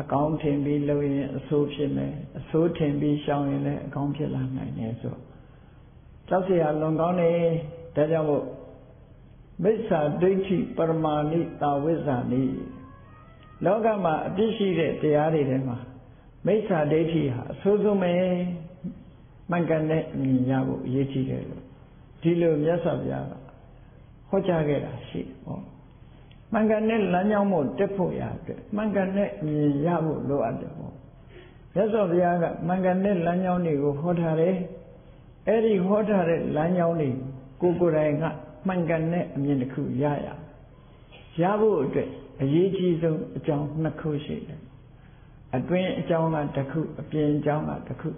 အကောင်းထင်ပြီးလုပ်ရင်အဆိုးဖြစ်မယ်အဆိုးထင်ပြီးရှောင်ရင်လည်းအကောင်းဖြစ်လာနိုင်တယ်ဆိုကြောက်เสียလွန်ကောင်းနေဒါကြောင့်မို့မိစ္ဆာဒိဋ္ဌိပရမာဏိတာဝိဇ္ဇာနိလောကမှာအပြစ်ရှိတဲ့တရားတွေထဲမှာမိစ္ဆာဒိဋ္ဌိဟာအဆိုးဆုံးပဲ မှန်ကန်တဲ့အမြင်ရဖို့အရေးကြီးတယ်လို့ဒီလိုမြတ်စွာဘုရားကဟောကြားခဲ့တာရှိဟောမှန်ကန်တဲ့လမ်းကြောင်းမို့တက်ဖို့ရအတွက်မှန်ကန်တဲ့အမြင်ရဖို့လိုအပ်တယ်ပေါ့မြတ်စွာဘုရားကမှန်ကန်တဲ့လမ်းကြောင်းတွေကိုဟောထားတယ်အဲ့ဒီဟောထားတဲ့လမ်းကြောင်းတွေကိုကိုယ်တိုင်ကမှန်ကန်တဲ့အမြင်တစ်ခုရရရဖို့အတွက်အရေးကြီးဆုံးအကြောင်းနှစ်ခုရှိတယ်အတွင်းအကြောင်းကတစ်ခုအပြင်အကြောင်းကတစ်ခု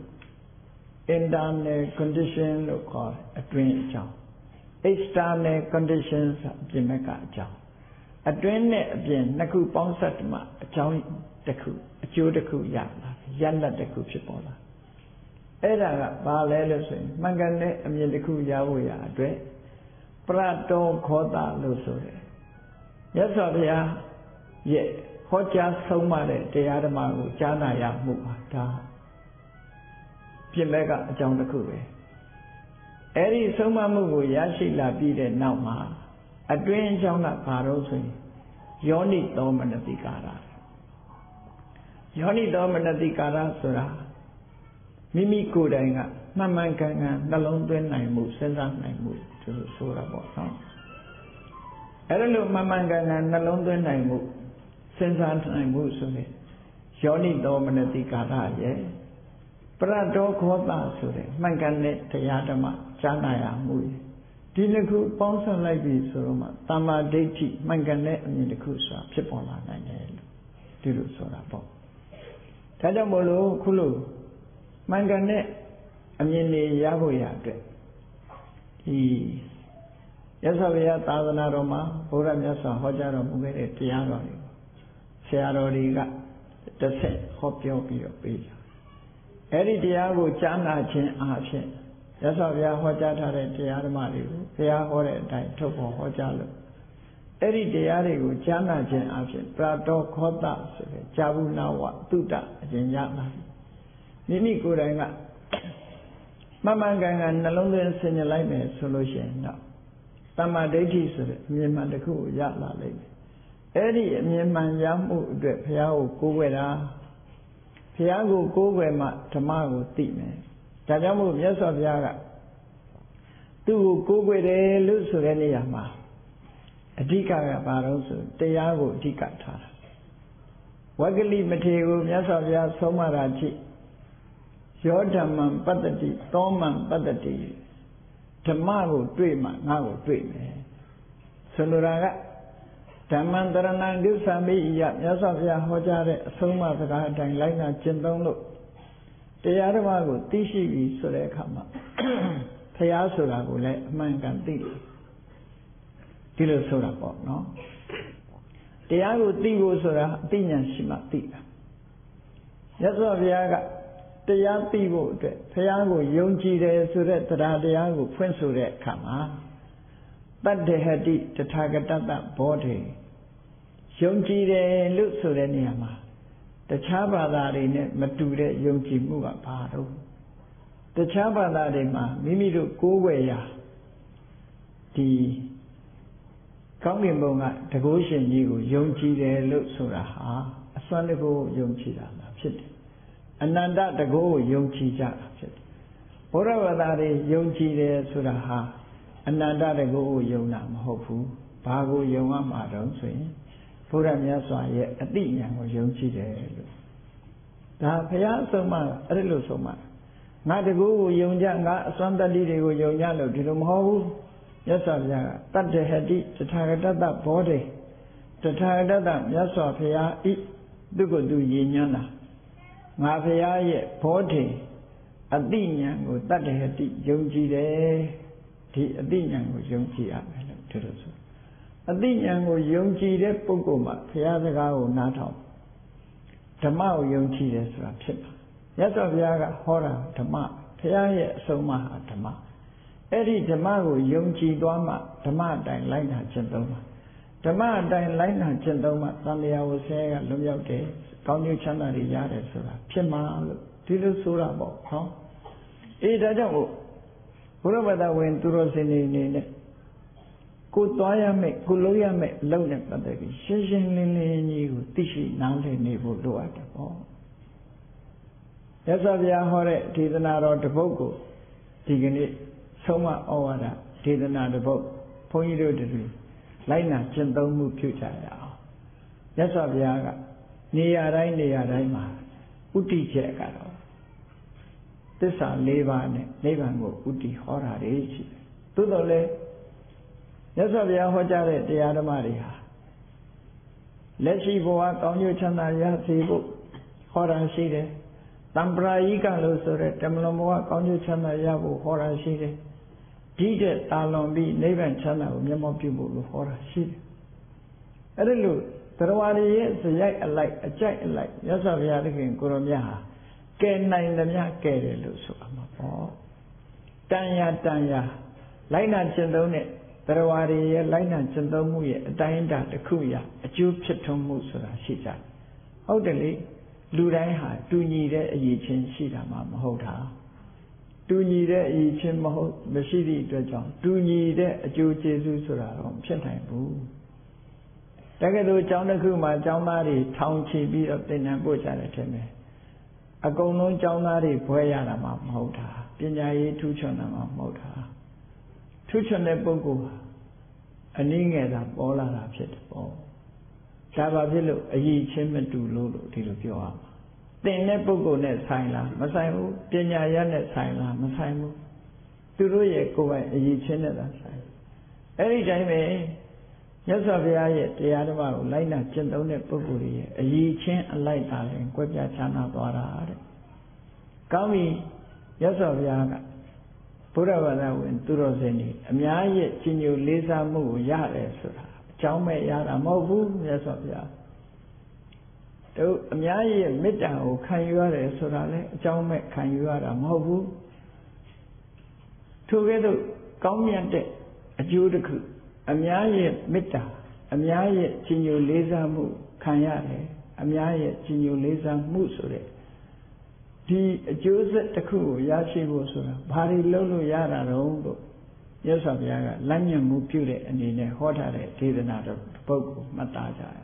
internal condition လို့ခေါ်တယ်အတွင်းအကြောင်း external conditions အပြင်ဘက်ကအကြောင်းအတွင်းနဲ့အပြင်နှစ်ခုပေါင်းစပ်မှအကြောင်းတစ်ခုအကျိုးတစ်ခုရလာရလတ်တစ်ခုဖြစ်ပေါ်လာအဲ့ဒါကဘာလဲလို့ဆိုရင်မှန်ကန်တဲ့အမြင်တစ်ခုရဖို့ရအတွက်ပရတောခောတာလို့ဆိုတယ်မြတ်စွာဘုရားရဲ့ဟောကြားဆုံးမတဲ့တရားဓမ္မကိုကြားနာရမှုပါဒါ ပြင်ဘက်ကအကြောင်းတစ်ခုပဲအဲ့ဒီဆုံးမမှုကိုရရှိလာပြီးတဲ့နောက်မှာအတွင်းအကြောင်းကဘာလို့ဆိုရင်ယောနိသောမနတိကာရယောနိသောမနတိကာရဆိုတာမိမိကိုယ်တိုင်ကမှန်မှန်ကန်ကန်နှလုံးသွင်းနိုင်မှုစဉ်းစားနိုင်မှုသူဆိုတာပေါ့နော်အဲ့ဒါလို့မှန်မှန်ကန်ကန်နှလုံးသွင်းနိုင်မှုစဉ်းစားနိုင်မှုဆိုရင်ယောနိသောမနတိကာရရဲ့ ပရတောခောတာဆိုတဲ့မှန်ကန်တဲ့တရားဓမ္မကြားနာရမှုဒီနှစ်ခုပေါင်းစပ်လိုက်ပြီဆိုတော့မှတမ္မာဒိဋ္ဌိမှန်ကန်တဲ့အမြင်တစ်ခုဆိုတာဖြစ်ပေါ်လာနိုင်တယ်လို့ဒီလိုဆိုတာပေါ့ဒါကြောင့်မို့လို့ခုလို့မှန်ကန်တဲ့အမြင်တွေရဖို့ရအတွက်ဒီရသော်ဘုရားသာသနာတော်မှာဘုရားမြတ်စွာဟောကြားတော်မူခဲ့တဲ့တရားတော်တွေဆရာတော်တွေကတစ်ဆက်ဟောပြောပြီးတော့ပေးကြ အဲ့ဒီတရားကိုကြားနာခြင်းအားဖြင့်ရသော်ဘုရားဟောကြားထားတဲ့တရားဓမ္မတွေကိုဘုရားဟောတဲ့အတိုင်းထုတ်ဖော်ဟောကြားလို့အဲ့ဒီတရားတွေကိုကြားနာခြင်းအပြင်ပရတောခောတဆိုတဲ့ဇာဘူးနာဝတုတ္တအကျဉ်းရလာမိမိကိုယ်တိုင်ကမမှန်ကန်ကန်နှလုံးသွင်းဆင်ញလိုက်မယ်ဆိုလို့ရှိရင်တော့တမ္မာဒိဋ္ဌိဆိုတဲ့အမြင်မှန်တစ်ခုကိုရလာလိမ့်မယ်အဲ့ဒီအမြင်မှန်ရမှုအတွက်ဘုရားကိုကိုးကွယ်တာ ဘုရားကိုကိုးကွယ်မှဓမ္မကိုသိမယ်ဒါကြောင့်မို့မြတ်စွာဘုရားကသူ့ကိုကိုးကွယ်တယ်လို့ဆိုတဲ့နေရာမှာအဓိကကဘာလို့ဆိုတရားကိုအဓိကထားတာဝဂလိမထေကိုမြတ်စွာဘုရားဆုံးမတာကြည့်ယောဓမ္မံပတ္တိသောမံပတ္တိဓမ္မကိုတွေ့မှငါ့ကိုတွေ့မယ်ဆိုလိုတာက ဓမ္မံတရဏံဒုသမိယမြတ်စွာဘုရားဟောကြားတဲ့အဆုံးအမစကားအတိုင်းလိုက်နာကျင့်သုံးလို့တရားဓမ္မကိုသိရှိပြီဆိုတဲ့အခါမှာဖះဆိုတာကိုလည်းအမှန်ကန်သိတယ်ဒီလိုဆိုတာပေါ့နော်တရားကိုသိဖို့ဆိုတာအသိဉာဏ်ရှိမှသိတာရသော်ဘုရားကတရားသိဖို့အတွက်ဘုရားကိုယုံကြည်တယ်ဆိုတဲ့တရားတရားကိုဖွင့်ဆိုတဲ့အခါမှာ တတ္တဟတိတထာဂတတဘောဓေယုံကြည်တယ်လို့ဆိုတဲ့နေရာမှာတခြားဘာသာတွေနဲ့မတူတဲ့ယုံကြည်မှုကဘာတော့တခြားဘာသာတွေမှာမိမိတို့ကိုးကွယ်ရာဒီကောင်းကင်ဘုံကတကုရှင်ကြီးကိုယုံကြည်တယ်လို့ဆိုတာဟာအစွမ်းတကုယုံကြည်တာမှာဖြစ်တယ်အနန္တတကုကိုယုံကြည်ကြတာဖြစ်တယ်ဘုရားဘာသာတွေယုံကြည်တယ်ဆိုတာဟာ အနန္တတကုကိုယုံတာမဟုတ်ဘူးဘာကိုယုံရမှာတော့ဆိုရင်ဘုရားမြတ်စွာရဲ့အတိညာကိုယုံကြည်တယ်လို့ဒါဘုရားအဆုံးမအဲ့လိုဆုံးမငါတကူကိုယုံကြငါအစွမ်းတတ္တိတွေကိုယုံကြလို့ဒီလိုမဟုတ်ဘူးမြတ်စွာဘုရားကတတ္တဟတိတထာဂတတဘောဓေတထာဂတတမြတ်စွာဘုရားဤသူကိုသူရည်ညွှန်းတာငါဘုရားရဲ့ဘောဓေအတိညာကိုတတ္တဟတိယုံကြည်တယ် ဒီအတိညာကိုယုံကြည်ရမယ်လို့ဒီလိုဆိုအသိဉာဏ်ကိုယုံကြည်တဲ့ပုဂ္ဂိုလ်မှာဘုရားစကားကိုနားထောင်ဓမ္မကိုယုံကြည်တယ်ဆိုတာဖြစ်ပါမြတ်စွာဘုရားကဟောတာဓမ္မဘုရားရဲ့အဆုံးအမဟာဓမ္မအဲ့ဒီဓမ္မကိုယုံကြည်သွားမှဓမ္မအတိုင်းလိုက်နာကျင့်သုံးပါဓမ္မအတိုင်းလိုက်နာကျင့်သုံးမှသံဃာဝဆဲကလွတ်မြောက်တယ်ကောင်းကျိုးချမ်းသာတွေရတယ်ဆိုတာဖြစ်မှာလို့ဒီလိုဆိုတာပေါ့ဟောအေးဒါကြောင့် ဘုရားဘာသာဝင်သူတော်စင်နေနေနဲ့ကိုသွားရမယ်ကိုလုံးရမယ်လုံနဲ့ပတ်သက်ပြီးရှင်းရှင်းလင်းလင်းကြီးကိုသိရှိနားလည်နေဖို့လိုအပ်တယ်ပေါ့ရသော်ဗျာဟောတဲ့ဒေသနာတော်တစ်ပုဒ်ကိုဒီကနေ့ဆုံးမဩဝါဒဒေသနာတစ်ပုဒ်ဘုန်းကြီးတို့တူလိုက်နာကျင့်သုံးမှုပြုကြရအောင်ရသော်ဗျာကနေရာတိုင်းနေရာတိုင်းမှာဥတီချက်ကတော့ သစ္စာ၄ပါးနဲ့နိဗ္ဗာန်ကိုဥတီဟောတာတွေရှိတယ်သို့တော်လည်းမြတ်စွာဘုရားဟောကြားတဲ့တရားဓမ္မတွေဟာလက်ရှိဘဝကောင်းကျိုးချမ်းသာရစေဖို့ဟောတာရှိတယ်။တံပရာယိကလို့ဆိုတဲ့တမလွန်ဘဝကောင်းကျိုးချမ်းသာရဖို့ဟောတာရှိတယ်။ဒီတဲ့တာလွန်ပြီးနိဗ္ဗာန်ချမ်းသာကိုမျက်မှောက်ပြုဖို့လို့ဟောတာရှိတယ်အဲ့ဒါလို့တရားရည်ရဲ့ဇယိုက်အလိုက်အကြိုက်အလိုက်ရသော်ဘုရားသခင်ကိုရောမြတ်ဟာ ကဲနိုင်သမျှကဲတယ်လို့ဆိုအမှာပေါ့တန်ရတန်ရလိုက်နာကျင့်သုံးတဲ့တရားရည်ရဲ့လိုက်နာကျင့်သုံးမှုရဲ့အတိုင်းအတာတစ်ခုရအကျိုးဖြစ်ထွန်းမှုဆိုတာရှိကြတယ်ဟုတ်တယ်လေလူတိုင်းဟာတူညီတဲ့အရေးချင်းရှိတာမှမဟုတ်တာတူညီတဲ့အရေးချင်းမဟုတ်မရှိသည့်အတွက်ကြောင့်တူညီတဲ့အကျိုးကျေးဇူးဆိုတာတော့ဖြစ်နိုင်ဘူးတကယ်လို့ကျောင်းတစ်ခုမှာကျောင်းသားတွေထောင်ချီပြီးတော့သင်တန်းပို့ကြတယ်ထင်တယ် အကုန်လုံးကျောင်းသားတွေဘွဲရတာမှမဟုတ်တာပညာရေးထူးချွန်တာမှမဟုတ်တာထူးချွန်တဲ့ပုဂ္ဂိုလ်အနည်းငယ်သာပေါ်လာတာဖြစ်တယ်ပေါ့ဒါပါဖြစ်လို့အရေးချင်းမတူလို့လို့ဒီလိုပြောရမှာသင်တဲ့ပုဂ္ဂိုလ်နဲ့ဆိုင်လားမဆိုင်ဘူးပညာရနဲ့ဆိုင်လားမဆိုင်ဘူးသူတို့ရဲ့ကိုယ်ပိုင်အရေးချင်းနဲ့သာဆိုင်အဲ့ဒီတိုင်းပဲ မြတ်စွာဘုရားရဲ့တရားဓမ္မကိုလိုက်နာကျင့်သုံးတဲ့ပုဂ္ဂိုလ်ရဲ့အရေးချင်းအလိုက်တာလည်းကွဲပြားခြားနာသွားတာတဲ့ကောင်းပြီမြတ်စွာဘုရားကဘုရားဘာသာဝင် သူတော်စင်တွေအများရဲ့ကြီးညိုလေးစားမှုကိုရတယ်ဆိုတာအကြောင်းမဲ့ရတာမဟုတ်ဘူးမြတ်စွာဘုရားတို့အများရဲ့မေတ္တာကိုခံယူရတယ်ဆိုတာလည်းအကြောင်းမဲ့ခံယူရတာမဟုတ်ဘူးထိုကဲ့သို့ကောင်းမြတ်တဲ့အကျိုးတစ်ခု အများရဲ့မေတ္တာအများရဲ့ကြီးညိုလေးစားမှုခံရတယ်အများရဲ့ကြီးညိုလေးစားမှုဆိုတဲ့ဒီအကျိုးဆက်တစ်ခုကိုရရှိဖို့ဆိုတာဘာတွေလုပ်လို့ရတာတော့လို့ရသော်ဘုရားကလမ်းညွှန်မှုပြုတဲ့အနေနဲ့ဟောထားတဲ့ဒေသနာတော်ပုဂ္ဂိုလ်မှတ်သားကြရ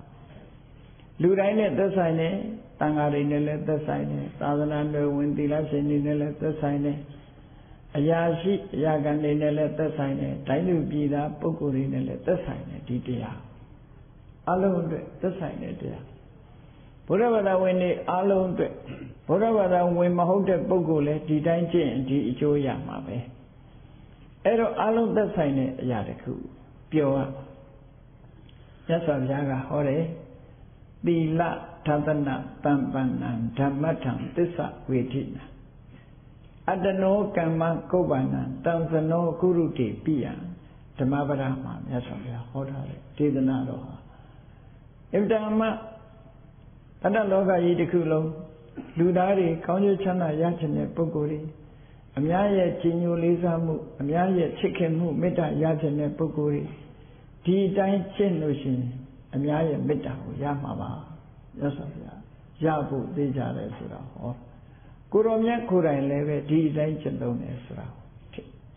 လူတိုင်းနဲ့သက်ဆိုင်တယ်တန်ဃာတွေနဲ့လည်းသက်ဆိုင်တယ်သာသနာ့နယ်ဝင်သီလရှင်တွေနဲ့လည်းသက်ဆိုင်တယ် အရာရှိအရာခံတွေနဲ့လည်းသက်ဆိုင်တယ်တိုင်းလူပြည်သားပုဂ္ဂိုလ်တွေနဲ့လည်းသက်ဆိုင်တယ်ဒီတရားအလုံးအတွက်သက်ဆိုင်တဲ့တရားဘုရားဘာသာဝင်တွေအလုံးအတွက်ဘုရားဘာသာဝင်မဟုတ်တဲ့ပုဂ္ဂိုလ်လည်းဒီတိုင်းကျင့်ဒီအကျိုးရမှာပဲအဲ့တော့အလုံးသက်ဆိုင်တဲ့အရာတခုပြောရမြတ်စွာဘုရားကဟောတယ်သီလသဒ္ဒနာတမ္ပန္နံဓမ္မထံသစ္စာဝေထိနာ အတနောကမ္မကုပ္ပန္နံတံသနောကုရုတိပိယံဓမ္မပဒမှာမြတ်စွာဘုရားဟောထားတဲ့ဒေသနာတော်ဟာအင်တမတတလောကကြီးတစ်ခုလုံးလူသားတွေကောင်းကျိုးချမ်းသာရချင်တဲ့ပုဂ္ဂိုလ်တွေအများရဲ့ကြီးညိုလေးစားမှုအများရဲ့ချစ်ခင်မှုမေတ္တာရချင်တဲ့ပုဂ္ဂိုလ်တွေဒီအတိုင်းရှင်းလို့ရှိရင်အများရဲ့မေတ္တာကိုရမှာပါရသော်ဗျာရဖို့သိကြတယ်ဆိုတာဟော ကိုရောမြတ်ကိုယ်တိုင်လည်းပဲဒီအတိုင်းကျင့်သုံးတယ်ဆိုတာ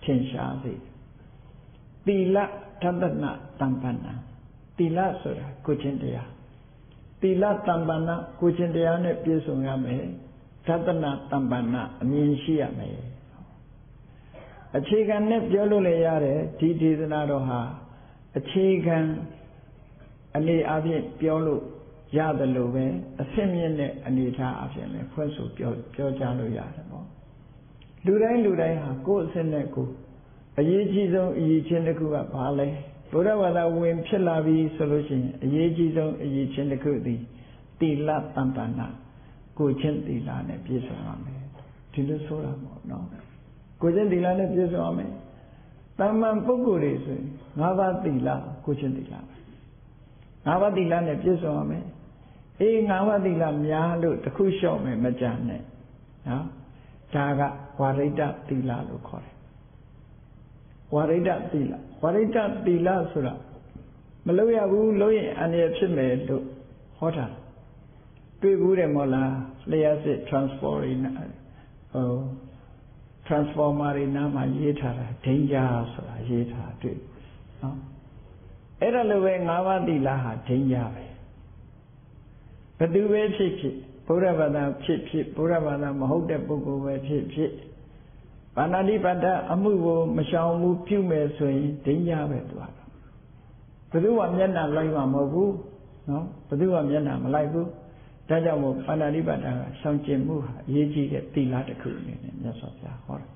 ထင်ရှားသေးသီလသတ္တနာတမ္ပန္နသီလဆိုတာကိုချင်းတရားသီလတမ္ပန္နကိုချင်းတရားနဲ့ပြည့်စုံရမယ်သတ္တနာတမ္ပန္နအမြင်ရှိရမယ်အခြေခံနဲ့ပြောလို့လည်းရတယ်ဒီဒေသနာတော်ဟာအခြေခံအနေအချင်းပြောလို့ ရတယ်လို့ပဲအဆင့်မြင့်တဲ့အနေထားအဖြစ်လည်းဖွင့်ဆိုပြောပြောကြလို့ရတယ်ပေါ့လူတိုင်းလူတိုင်းဟာကိုယ်အဆင့်နဲ့ကိုယ်အရေးကြီးဆုံးအရေးချင်းတစ်ခုကဘာလဲဘုရားဘာသာဝင်ဖြစ်လာပြီဆိုလို့ရှိရင်အရေးကြီးဆုံးအရေးချင်းတစ်ခုသည်တိလတမ္ပန္နကိုချင်းတိလနဲ့ပြည့်စုံရမယ်ဒီလိုဆိုတာပေါ့နော်ကိုချင်းတိလနဲ့ပြည့်စုံရမယ်တမ္မန်ပုဂ္ဂိုလ်တွေဆိုရင်ငါးပါးတိလကိုချင်းတိလငါးပါးတိလနဲ့ပြည့်စုံရမယ် အေးငါးပါးတိလများလို့တခုလျှော့မယ်မကြနဲ့နော်ဒါကဝါရိတတိလလို့ခေါ်တယ်ဝါရိတတိလဝါရိတတိလဆိုတာမလို့ရဘူးလို့ရင်အန္တရာယ်ဖြစ်မယ်လို့ဟောတာတွေ့ဘူးတယ်မောလားလျှက်စစ် transport ဟို transformer တွေနားမှာရေးထားတာ danger ဆိုတာရေးထားတွေ့နော်အဲ့ဒါလိုပဲ၅ပါးတိလဟာ danger ပဲ ဘသူပဲဖြစ်ဖြစ်ဘုရားဘာသာဖြစ်ဖြစ်ဘုရားဘာသာမဟုတ်တဲ့ပုဂ္ဂိုလ်ပဲဖြစ်ဖြစ်ဘာနာတိပတ္တအမှုကိုမရှောင်ဘူးပြုမယ်ဆိုရင်ဒိညာပဲသူကဘယ်သူမှမျက်နှာလိုက်မှာမဟုတ်ဘူးနော်ဘယ်သူမှမျက်နှာမလိုက်ဘူးဒါကြောင့်မို့ပါဏာတိပတ္တကရှောင်ကျင်မှုဟာအရေးကြီးတဲ့သီလတစ်ခုအနေနဲ့မြတ်စွာဘုရားဟောတာ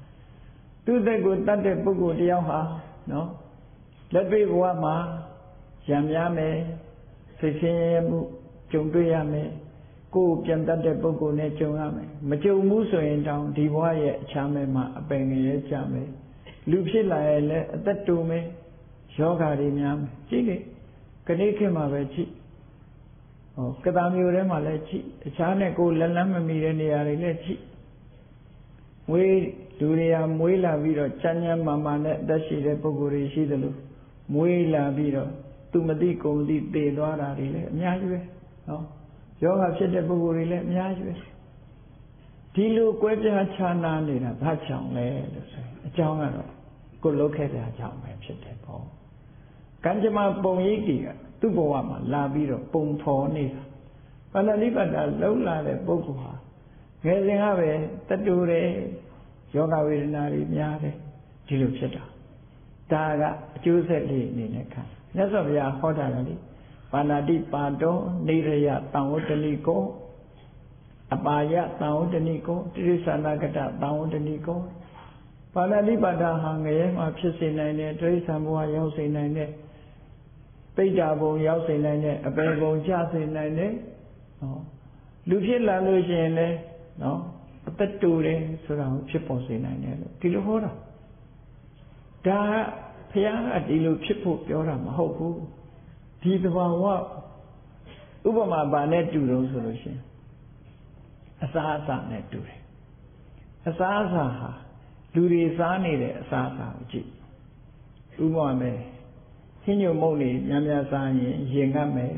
သူ့သက်ကိုတတ်တဲ့ပုဂ္ဂိုလ်တယောက်ဟာနော်လက်တွေ့ဘဝမှာရံများမယ်စိတ်ဆင်းရဲမှု ကြုံတွေ့ရမယ်ကိုယ်ပြန်တတ်တဲ့ပုဂ္ဂိုလ်နဲ့ကြုံရမယ်မကြုံဘူးဆိုရင်တောင်ဒီဘဝရဲ့အချမ်းမဲမှာအပင်ငရဲကြမယ်လူဖြစ်လာရင်လည်းအသက်တူမယ်ယောဂါတွေများမယ်ကြည့်လေကနေ့ခေတ်မှာပဲကြည့်ဟောကတာမျိုးထဲမှာလည်းကြည့်တခြားနဲ့ကိုလက်လန်းမမီတဲ့နေရာတွေလည်းကြည့်ဝေးလူတွေကမွေးလာပြီးတော့ချမ်းချမ်းမာမာနဲ့အသက်ရှိတဲ့ပုဂ္ဂိုလ်တွေရှိသလိုမွေးလာပြီးတော့သူမသိကိုမသိသေသွားတာတွေလည်းအများကြီးပဲ နော်ယောဂဖြစ်တဲ့ပုဂ္ဂိုလ်တွေလည်းအများကြီးပဲဒီလိုကွဲပြားခြားနားနေတာဘာကြောင့်လဲလို့ဆိုရင်အကြောင်းကတော့ကိုလုတ်ခဲ့တဲ့အကြောင်းပဲဖြစ်တယ်ပေါ့ကံကြမ္မာပုံရိပ်တွေကသူ့ဘဝမှာလာပြီးတော့ပုံဖော်နေတာပါဠိပတ်တာလုံလာတဲ့ပုဂ္ဂိုလ်ဟာငယ်စဉ်ကပဲတတူတယ်ယောဂဝေဒနာတွေများတယ်ဒီလိုဖြစ်တာဒါကအကျိုးဆက်လေးအနေနဲ့ခံမြတ်စွာဘုရားဟောတာလေ ပါဏာတိပါတောနေရယတံဝတ္တနိကောအပါယတံဝတ္တနိကောတိရိစ္ဆာနာကတတံဝတ္တနိကောပါဏာတိပါဒဟာငရဲမှာဖြစ်စေနိုင်တယ်တိရိစ္ဆာန်ဘဝရောက်စေနိုင်တယ်ပိဋ္ဌာဘုံရောက်စေနိုင်တယ်အပေဘုံကျစေနိုင်တယ်နော်လူဖြစ်လာလို့ရှိရင်လည်းနော်အသက်တူတယ်ဆိုတာကိုဖြစ်ပေါ်စေနိုင်တယ်လို့ဒီလိုဟောတာဒါဘုရားကဒီလိုဖြစ်ဖို့ပြောတာမဟုတ်ဘူး ဒီသဘာဝဥပမာဘာနဲ့တူတော့ဆိုလို့ရှိရင်အစာအစာနဲ့တူတယ်အစာအစာဟာလူတွေစားနေတဲ့အစာအစာကိုကြည့်ဥပမာမယ်ဟင်းညုံမုံနေများများစားရင်ရင်ကပ်မယ်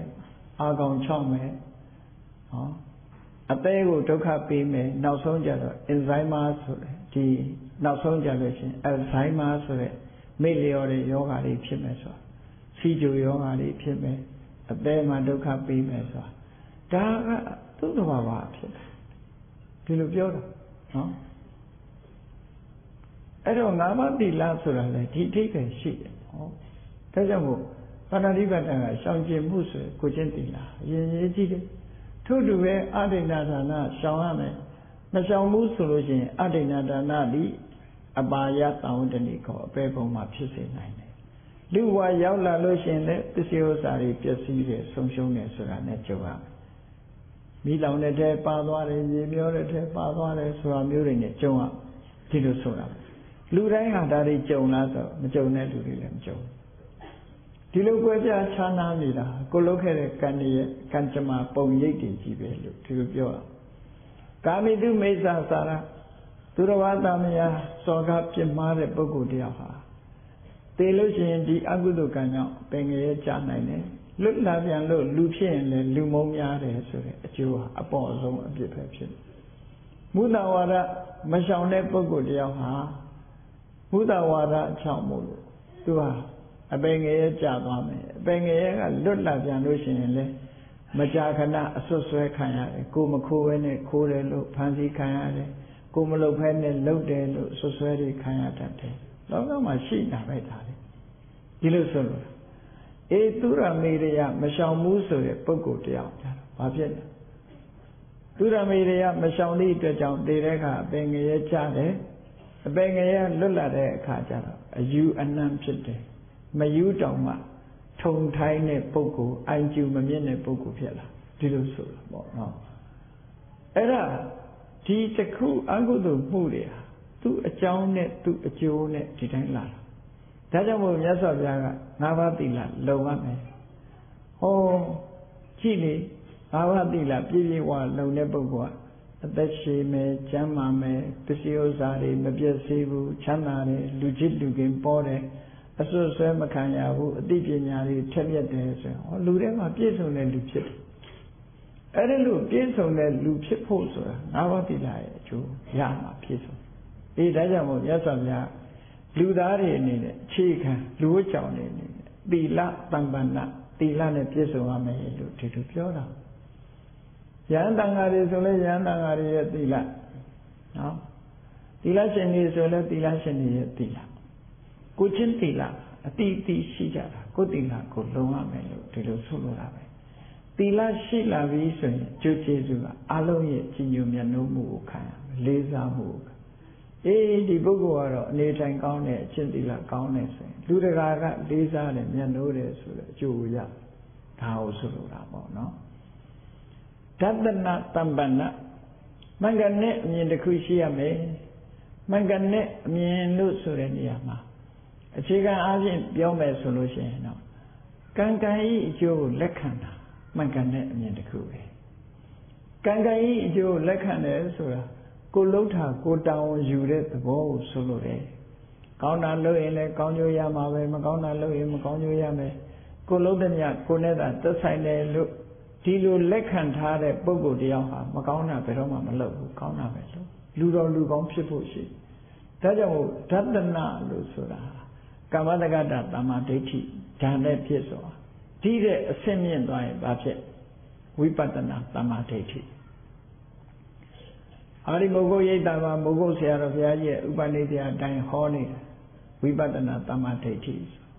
အာကောင်ချောက်မယ်ဟောအသေးကိုဒုက္ခပေးမယ်နောက်ဆုံးကြတော့ enzyme ဆိုတဲ့ဒီနောက်ဆုံးကြလို့ရှင် alzheimer ဆိုတဲ့မေ့လျော်တဲ့ယောဂါတွေဖြစ်မယ်ဆို တာစီဂျိုယောဂါတွေဖြစ်မယ်အသေးမှာဒုက္ခပေးမယ်ဆိုတာဒါကသူ့တဘာဝဖြစ်တယ်ဒီလိုပြောတာနော်အဲ့တော့ငါးပါးတိလဆိုတာလေဒီအထိပ္ပယ်ရှိတယ်ဟောဒါကြောင့်မို့ပါဏာတိပတ္တကရှောင်ကျင်မှုဆိုကိုချင်းတိလအရင်ရေးကြည့်တယ်ထို့တူပဲအဒိဏဒါနရှောင်ရမယ်မရှောင်ဘူးဆိုလို့ရှိရင်အဒိဏဒါနဒီအပါယသံဝတ္တနိကောအပေပုံမှာဖြစ်စေနိုင်တယ် လူဝါရောက်လာလို့ရှိရင်လည်းပစ္စည်းဥစ္စာတွေပျက်စီးတယ်ဆုံးရှုံးတယ်ဆိုတာနဲ့ကြုံရမယ်မိလောင်တဲ့ထဲပါသွားတယ်ရေမျောတဲ့ထဲပါသွားတယ်ဆိုတာမျိုးတွေနဲ့ကြုံရဒီလိုဆိုတာလူတိုင်းဟာဒါတွေကြုံလားဆိုမကြုံတဲ့လူတွေလည်းမကြုံဒီလိုကြွယ်ပြခြားနာနေတာကိုလုတ်ခဲ့တဲ့ကံရဲ့ကံကြမ္မာပုံရိပ်တွေကြီးပဲလို့ဒီလိုပြောတာကာမိတုမိစ္ဆာစာရသူတော်ဘာသမယစောကပြစ်မှားတဲ့ပုဂ္ဂိုလ်တယောက်ဟာ သေလို့ရှိရင်ဒီအကုသိုလ်ကံကြောင့်ပင်ငရဲကြနိုင်တယ်လွတ်လာပြန်လို့လူဖြစ်ရင်လည်းလူမုံများတယ်ဆိုတဲ့အကျိုးဟာအပေါ်ဆုံးအပြစ်ပဲဖြစ်တယ်မုဒ္ဒဝါဒမရှောင်တဲ့ပုဂ္ဂိုလ်တယောက်ဟာမုဒ္ဒဝါဒအချောင်မို့လို့သူဟာအပင်ငရဲကြာသွားမယ်အပင်ငရဲကလွတ်လာပြန်လို့ရှိရင်လည်းမကြာခဏအဆွဆွဲခံရတယ်ကိုမခိုးဘဲနဲ့ခိုးတယ်လို့ဖန်ဆီးခံရတယ်ကိုမလုပ်ဖဲနဲ့လုပ်တယ်လို့ဆွဆွဲတွေခံရတတ်တယ် လောကမှာရှိတာပဲဒါလေဒီလိုဆိုလို့အေသူရမေရယမရှောင်ဘူးဆိုတဲ့ပုဂ္ဂိုလ်တရားကြတော့ဘာဖြစ်လဲသူရမေရယမရှောင်သည့်အတွက်ကြောင့်တည်တဲ့အခါအပင်ငရဲကြတယ်အပင်ငရဲလွတ်လာတဲ့အခါကျတော့အယူအနှံဖြစ်တယ်မယူတောင်မှထုံထိုင်းတဲ့ပုဂ္ဂိုလ်အိုင်ကျူမမြင့်တဲ့ပုဂ္ဂိုလ်ဖြစ်လာဒီလိုဆိုတာပေါ့နော်အဲ့ဒါဒီတခုအကုသိုလ်မှုတွေဟာ သူ့အကြောင်းနဲ့သူ့အကျိုးနဲ့ဒီတိုင်းလာတာဒါကြောင့်မို့မြတ်စွာဘုရားကငါးပါးသီလလုံရမယ်ဟောကြည့်လေငါးပါးသီလပြည့်ပြည့်ဝလုံတဲ့ပုဂ္ဂိုလ်ကအသက်ရှည်မယ်ကျမ်းမာမယ်ပစ္စည်းဥစ္စာတွေမပြည့်စည်ဘူးချမ်းသာတယ်လူချစ်လူကင်ပေါ်တယ်အစွတ်ဆွဲမခံရဘူးအသိပညာတွေထက်မြက်တယ်ဆိုရင်ဟောလူထဲမှာပြည့်စုံတဲ့လူဖြစ်တယ်အဲ့ဒီလိုပြည့်စုံတဲ့လူဖြစ်ဖို့ဆိုတာငါးပါးသီလရဲ့အကျိုးရမှာပြည့်စုံ အေးဒါကြောင့်မို့မြတ်စွာဘုရားလူသားတွေအနေနဲ့အခြေခံလူဝတ်ကြောင်နေနေသီလတမ္ပန္နသီလနဲ့ပြည့်စုံရမယ်လို့ဒီလိုပြောတာယဟန်တန်ဃာတွေဆိုလဲယဟန်တန်ဃာတွေရဲ့သီလနော်သီလရှင်တွေဆိုလဲသီလရှင်တွေရဲ့သီလကိုချင်းသီလအတိအတိရှိကြတာကိုသီလကိုလုံရမယ်လို့ဒီလိုဆိုလိုတာပဲသီလရှိလာပြီဆိုရင်ကျိုးကျေးဇူးကအလုံးရဲ့ကြီးညိုမြတ်နိုးမှုကိုခံရမယ်လေးစားမှုကို အေးဒီပုဂ္ဂိုလ်ကတော့အနေထိုင်ကောင်းတဲ့အချင်းသီလကောင်းတယ်ဆိုရင်လူတကာကလေးစားတယ်မြတ်နိုးတယ်ဆိုတဲ့အကျိုးကိုရဒါကိုဆိုလိုတာပေါ့နော်ဒသနတမ္ပဏမင်္ဂနဲ့အမြင်တစ်ခုရှိရမယ်မှန်ကန်တဲ့အမြင်လို့ဆိုတဲ့နေရာမှာအခြေခံအားဖြင့်ပြောမယ်ဆိုလို့ရှိရင်တော့ကံကံဤအကျိုးကိုလက်ခံတာမှန်ကန်တဲ့အမြင်တစ်ခုပဲကံကံဤအကျိုးကိုလက်ခံတယ်ဆိုတာ ကိုလှုပ်တာကိုတောင်းယူတဲ့သဘောကိုဆိုလိုတယ်ကောင်းတာလုပ်ရင်လည်းကောင်းကျိုးရမှာပဲမကောင်းတာလုပ်ရင်မကောင်းကျိုးရမယ်ကိုလှုပ်တဲ့မြကိုနဲ့သာသက်ဆိုင်တယ်လို့ဒီလိုလက်ခံထားတဲ့ပုံကိုယ်တယောက်ဟာမကောင်းတာဘယ်တော့မှမလုပ်ဘူးကောင်းတာပဲလုပ်လူတော်လူကောင်းဖြစ်ဖို့ရှိဒါကြောင့်ဓတ္တနာလို့ဆိုတာကာမတက္ကတာတမ္မာဒိဋ္ဌိဓာတ်နဲ့ဖြစ်စွာဒီတဲ့အဆင့်မြင့်သွားရင်ဘာဖြစ်ဝိပဿနာတမ္မာဒိဋ္ဌိ အာရိမုဂ္ဂရိတ်တာမှာမုဂ္ဂဆရာတော်ဘုရားကြီးရဲ့ဥပနိဒေယအတိုင်းဟောနေတယ်ဝိပဿနာတမ္မာဒိဋ္ဌိ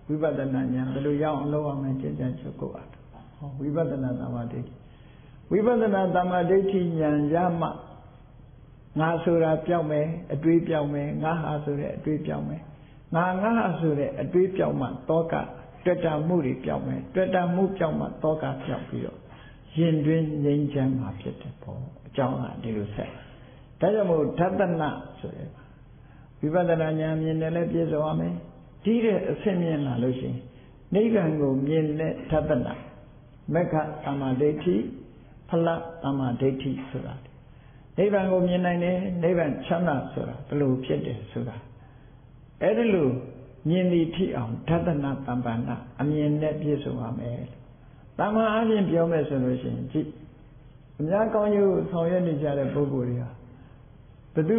ဝိပဿနာဉာဏ်ဘယ်လိုရအောင်လုပ်အောင်လဲကျင့်ကြံချုပ်ကိုအားဟောဝိပဿနာတမ္မာဒိဋ္ဌိဝိပဿနာတမ္မာဒိဋ္ဌိဉာဏ်ရမှငါဆိုတာပြောက်မယ်အတွေးပြောက်မယ်ငါဟာဆိုတဲ့အတွေးပြောက်မယ်ငါငါဟာဆိုတဲ့အတွေးပြောက်မှတောကတွေ့တာမှုတွေပြောက်မယ်တွေ့တာမှုပြောက်မှတောကပြောက်ပြီးတော့ရင်တွင်ငြိမ်းချမ်းမှာဖြစ်တယ်ပေါ့အကြောင်းကဒီလိုဆက် ဒါကြောင့်မို့ဓတနာဆိုရယ်ဝိပဿနာဉာဏ်မြင်တယ်လည်းပြည့်စုံရမယ်ဒီတဲ့အဆင့်မြင်လာလို့ရှိရင်နိဗ္ဗာန်ကိုမြင်တဲ့ဓတနာမက္ခသမ္မာဒိဋ္ဌိဖလသမ္မာဒိဋ္ဌိဆိုတာနိဗ္ဗာန်ကိုမြင်နိုင်တယ်နိဗ္ဗာန်ချမ်းသာဆိုတာဘယ်လိုဖြစ်တယ်ဆိုတာအဲ့ဒီလိုမြင်သည်ထိအောင်ဓတနာတမ္ပန္နအမြင်နဲ့ပြည့်စုံရမယ်။တမ္မာအပြင်ပြောမယ်ဆိုလို့ရှိရင်ကြည့်အများကောင်းကျိုးဆောင်ရွက်နေကြတဲ့ပုဂ္ဂိုလ်တွေဟာ ဘု து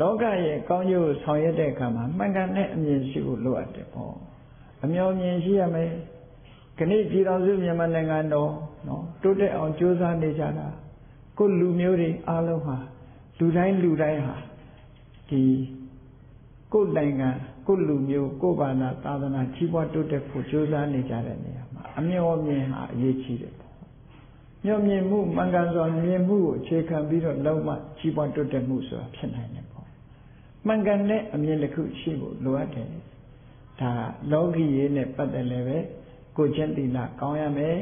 လောကရဲ့ကောင်းကျိုးဆောင်ရွက်တဲ့အခါမှာမှန်ကန်တဲ့အမြင်ရှိဖို့လိုအပ်တယ်ပေါ့။အမျော်မြင်ရှိရမယ်။ခဏပြည်တော်စုမြန်မာနိုင်ငံတော်နော်တိုးတက်အောင်ကြိုးစားနေကြတာကိုလူမျိုးတွေအားလုံးဟာလူတိုင်းလူတိုင်းဟာဒီကိုယ်နိုင်ငံကိုယ်လူမျိုးကိုယ်ဘာသာသာသနာကြီးပွားတိုးတက်ဖို့ကြိုးစားနေကြတဲ့နေရာမှာအမျှော်မြင်ဟာအရေးကြီးတယ် ပေါ့။မျှော်မြင်မှုမှန်ကန်စွာမြင်မှုကိုအခြေခံပြီးတော့လုံးဝကြီးပွားတိုးတက်မှုဆိုတာဖြစ်နိုင်တယ်ပေါ့။မှန်ကန်တဲ့အမြင်တစ်ခုရှိဖို့လိုအပ်တယ်။ဒါလောကီရေးနဲ့ပတ်သက်လည်းပဲကိုချင်းတိလကောင်းရမယ်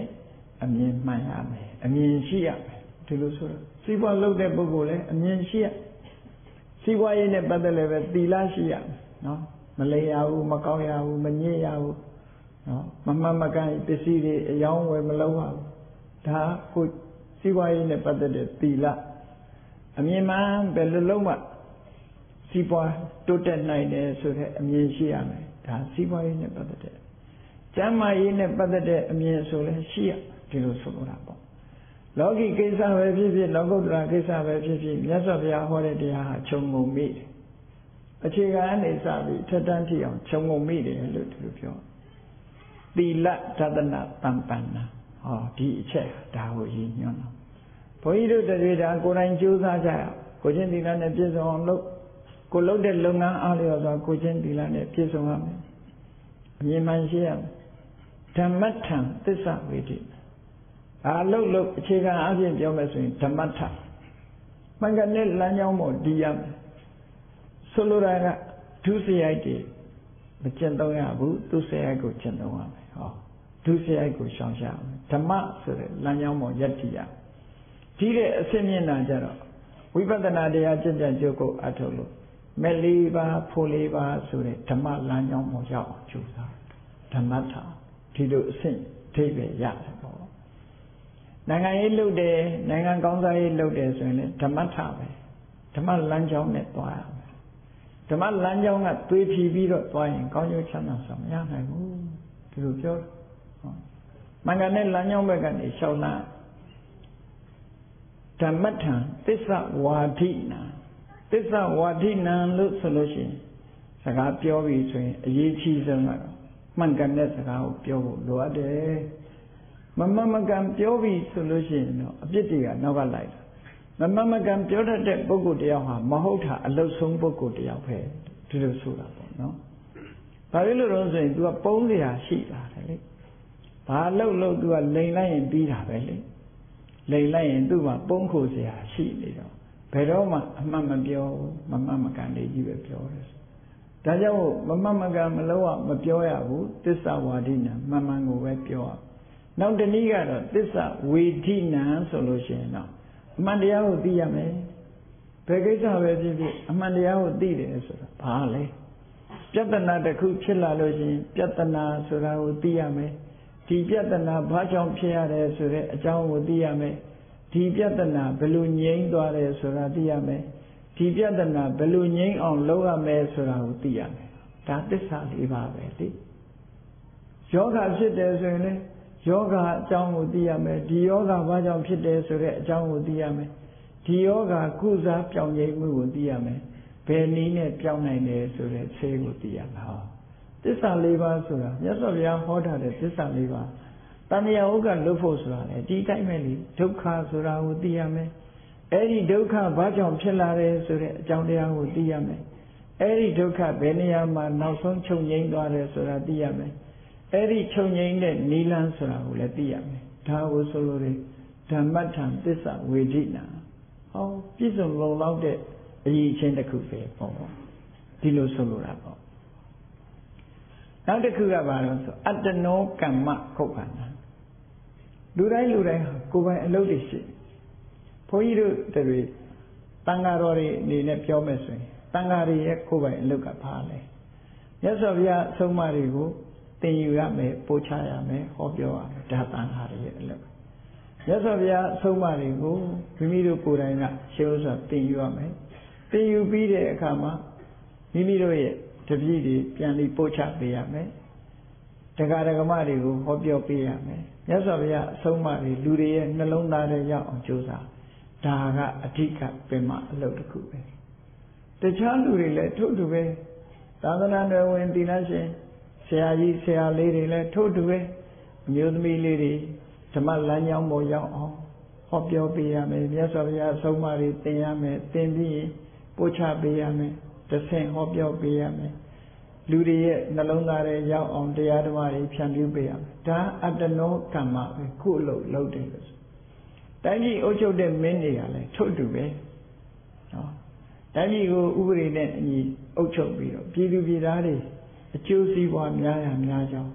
အမြင်မှန်ရမယ်အမြင်ရှိရမယ်ဒီလိုဆိုတော့စီးပွားလုပ်တဲ့ပုဂ္ဂိုလ်လည်းအမြင်ရှိရစီးပွားရေးနဲ့ပတ်သက်လည်းပဲသီလရှိရမယ်နော်မလိမ်ရဘူးမကောင်းရဘူးမညစ်ရဘူးနော်မမှန်မကန်ပစ္စည်းတွေအယောင်းဝယ်မလုပ်ရဘူး ဒါကိုစီးပွားရေးနဲ့ပတ်သက်တဲ့သီလအမြင်မှန်ဘယ်လိုလုံးမှစီးပွားတိုးတက်နိုင်တယ်ဆိုတဲ့အမြင်ရှိရမယ်ဒါစီးပွားရေးနဲ့ပတ်သက်တဲ့ကျမ်းမာရေးနဲ့ပတ်သက်တဲ့အမြင်ဆိုလဲရှိရဒီလိုဆိုလိုတာပေါ့လောကီကိစ္စပဲဖြစ်ဖြစ်လောကုတ္တရာကိစ္စပဲဖြစ်ဖြစ်မြတ်စွာဘုရားဟောတဲ့တရားဟာခြုံငုံမိတယ်အခြေခံအနေစပြီးထက်တန်းထိအောင်ခြုံငုံမိတယ်လို့သူတို့ပြောသီလသဒ္ဒနာတံပန္နာ ဟောဒီအချက်ဒါကိုရည်ညွှန်းတော့ဘုန်းကြီးတို့တည်းဒါကိုယ်တိုင်ကြိုးစားကြရအောင်ကိုချင်းသီလနဲ့ပြည့်စုံအောင်လုပ်ကိုလုပ်တဲ့လုပ်ငန်းအားလျော်စွာကိုချင်းသီလနဲ့ပြည့်စုံရမယ်အမြင်မှန်ရှိရမယ်ဓမ္မထံသစ္စာဝေဒိအာလုတ်လုတ်အခြေခံအပြင်ပြောမယ်ဆိုရင်ဓမ္မထမှန်ကန်တဲ့လမ်းကြောင်းပေါ်တည်ရမယ်ဆိုလိုတာကဒုစရိုက်တွေမကျင့်သုံးရဘူးသူစရိုက်ကိုကျင့်သုံးရမယ်ဟော ဒုစရိုက်ကိုရှောင်ရှားမယ်ဓမ္မဆိုတဲ့လမ်းကြောင်းပေါ်ယက်တည်ရဒီတဲ့အစစ်မြင့်တာကြတော့ဝိပဿနာတရားကျင့်ကြံကြိုးကိုအထုတ်လို့မဲ့လေးပါဖို့လေးပါဆိုတဲ့ဓမ္မလမ်းကြောင်းပေါ်ရောက်အောင်ကြိုးစားဓမ္မထာဒီလိုအဆင့်အထိပ္ပယ်ရတယ်ပေါ့နိုင်ငံရေးလုပ်တယ်နိုင်ငံကောင်းစားရေးလုပ်တယ်ဆိုရင်လည်းဓမ္မထပဲဓမ္မလမ်းကြောင်းနဲ့သွားရမယ်ဓမ္မလမ်းကြောင်းကသွေးဖြီးပြီးတော့သွားရင်ကောင်းကျိုးချမ်းသာစွာမရနိုင်ဘူးဒီလိုပြော မင်္ဂနဲ့လမ်းကြောင်းဘက်ကနေရှောက်လာဓမ္မထံသစ္စာဝါဒိနာသစ္စာဝါဒိနာလို့ဆိုလို့ရှိရင်စကားပြောပြီးဆိုရင်အရေးကြီးဆုံးကတော့မှန်ကန်တဲ့စကားကိုပြောဖို့လိုအပ်တယ်မမမကန်ပြောပြီဆိုလို့ရှိရင်တော့အပြစ်တွေကနောက်ကလိုက်မမမကန်ပြောတတ်တဲ့ပုဂ္ဂိုလ်တယောက်ဟာမဟုတ်တာအလုဆုံးပုဂ္ဂိုလ်တယောက်ပဲဒီလိုဆိုတာပေါ့နော်။ဘာလို့လို့ဆိုရင် तू ကပုံးစရာရှိတာလေ။ ဘာလို့လို့ तू ကလိန်လိုက်ရင်ပြီးတာပဲလေ။လိန်လိုက်ရင်သူ့မှာပုံးခိုစရာရှိနေတော့ဘယ်တော့မှအမှန်မပြောမမမကန်လေးကြီးပဲပြောတယ်။ဒါကြောင့်မမမကန်မလို့ကမပြောရဘူးသစ္စာဝါဒိနာမှန်မှန်ကိုပဲပြောရနောက်တနည်းကတော့သစ္စာဝေဒိနံဆိုလို့ရှိရင်တော့အမှန်တရားကိုသိရမယ်ဘယ်ကိစ္စပဲဖြစ်ဖြစ်အမှန်တရားကိုသိတယ်ဆိုတာဘာလဲပြဿနာတစ်ခုဖြစ်လာလို့ရှိရင်ပြဿနာဆိုတာကိုသိရမယ် ဒီပြဿနာဘာကြောင့်ဖြစ်ရတယ်ဆိုတဲ့အကြောင်းကိုသိရမယ်ဒီပြဿနာဘယ်လိုငြိမ်းသွားတယ်ဆိုတာသိရမယ်ဒီပြဿနာဘယ်လိုငြိမ်းအောင်လုပ်ရမယ်ဆိုတာကိုသိရမယ်ဒါသစ္စာလေးပါပဲလေယောဂဖြစ်တယ်ဆိုရင်လည်းယောဂအကြောင်းကိုသိရမယ်ဒီယောဂဘာကြောင့်ဖြစ်တယ်ဆိုတဲ့အကြောင်းကိုသိရမယ်ဒီယောဂကုစားပြောင်းလဲမှုကိုသိရမယ်ဘယ်နည်းနဲ့ပြောင်းနိုင်တယ်ဆိုတဲ့ဆေးကိုသိရမှာဟော သစ္စာလေးပါးဆိုတာမြတ်စွာဘုရားဟောထားတဲ့သစ္စာလေးပါးတဏှာဥက္ကလွတ်ဖို့ဆိုတာလေဒီတိုင်းပဲလေဒုက္ခဆိုတာကိုသိရမယ်အဲ့ဒီဒုက္ခဘာကြောင့်ဖြစ်လာတယ်ဆိုတဲ့အကြောင်းတရားကိုသိရမယ်အဲ့ဒီဒုက္ခဘယ်နေရာမှာနောက်ဆုံးချုပ်ငြိမ်းသွားတယ်ဆိုတာသိရမယ်အဲ့ဒီချုပ်ငြိမ်းတဲ့နိလန်းဆိုတာကိုလည်းသိရမယ်ဒါကိုဆိုလိုတယ်ဓမ္မထံသစ္စာဝေဒိနာဟောပြည့်စုံလုံလောက်တဲ့အရေးချင်းတစ်ခုပဲပေါ့ဒီလိုဆိုလိုတာပေါ့ နောက်တစ်ခုကဘာလို့ဆိုအတ္တနောကမ္မခုတ်ခန္ဓာလူတိုင်းလူတိုင်းဟာကိုယ်ပိုင်အလုပ်တွေရှိဘုန်းကြီးတို့တွေတန်ဃာတော်တွေအနေနဲ့ပြောမယ်ဆိုရင်တန်ဃာတွေရဲ့ကိုယ်ပိုင်အလုပ်ကဘာလဲမြတ်စွာဘုရားအဆုံးအမတွေကိုသင်ယူရမယ်ပို့ချရမယ်ဟောပြောရမယ်ဒါတန်ဃာတွေရဲ့အလုပ်မြတ်စွာဘုရားအဆုံးအမတွေကိုမိမိတို့ကိုယ်တိုင်ကရှင်းဥစွာသင်ယူရမယ်သင်ယူပြီးတဲ့အခါမှာမိမိတို့ရဲ့ တပည့်တွေပြန်ပြီးပို့ချပေးရမယ်တရားဓမ္မတွေကိုဟောပြောပေးရမယ်မြတ်စွာဘုရားအဆုံးအမတွေလူတွေရဲ့နှလုံးသားထဲရောက်အောင်ကြိုးစားဒါကအဓိကပင်မအလုပ်တစ်ခုပဲတခြားလူတွေလည်းထို့တူပဲသာသနာ့နယ်ဝင်တိလရှင်ဆရာကြီးဆရာလေးတွေလည်းထို့တူပဲအမျိုးသမီးလေးတွေဓမ္မလမ်းကြောင်းပေါ်ရောက်အောင်ဟောပြောပေးရမယ်မြတ်စွာဘုရားအဆုံးအမတွေသင်ရမယ်သင်ပြီးပို့ချပေးရမယ် တဆင့်ဟောပြောပေးရမယ်လူတွေရဲ့နှလုံးသားထဲရောက်အောင်တရားဓမ္မတွေဖြန့်ဖြူးပေးရမယ်ဒါအတ္တနောကမ္မပဲခုအလုပ်လုပ်တယ်လို့တိုင်းပြည်အုပ်ချုပ်တဲ့မင်းတွေကလည်းထို့တူပဲနော်တိုင်းပြည်ကိုဥပဒေနဲ့အညီအုပ်ချုပ်ပြီးတော့ပြည်သူပြည်သားတွေအကျိုးစီးပွားများရများကြောင်း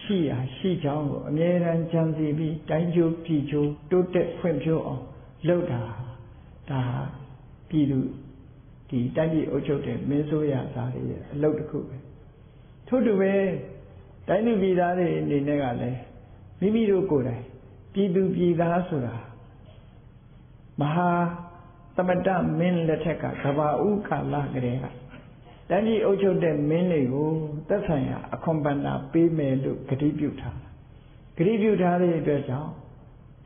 ရှိရာရှိကြောင်းကိုအမြဲတမ်းကြံစီပြီးတိုင်းကျိုးပြည်ကျိုးတိုးတက်ဖွံ့ဖြိုးအောင်လုပ်တာဒါပြည်သူ ဒီတိုင်းပြည်အုပ်ချုပ်တဲ့မင်းဆိုးရသားတွေရဲ့အလုပ်တစ်ခုပဲထို့တူပဲတိုင်းသူပြည်သားတွေအနေနဲ့ကလည်းမိမိတို့ကိုယ်တိုင်ပြည်သူပြည်သားဆိုတာမဟာသမတမင်းလက်ထက်ကကဘာဥကာလကလေးကတန်ကြီးအုပ်ချုပ်တဲ့မင်းတွေကိုသက်ဆိုင်ရာအခွန်ပန္နာပေးမယ်လို့ဂတိပြုထားဂတိပြုထားတဲ့အတွက်ကြောင့်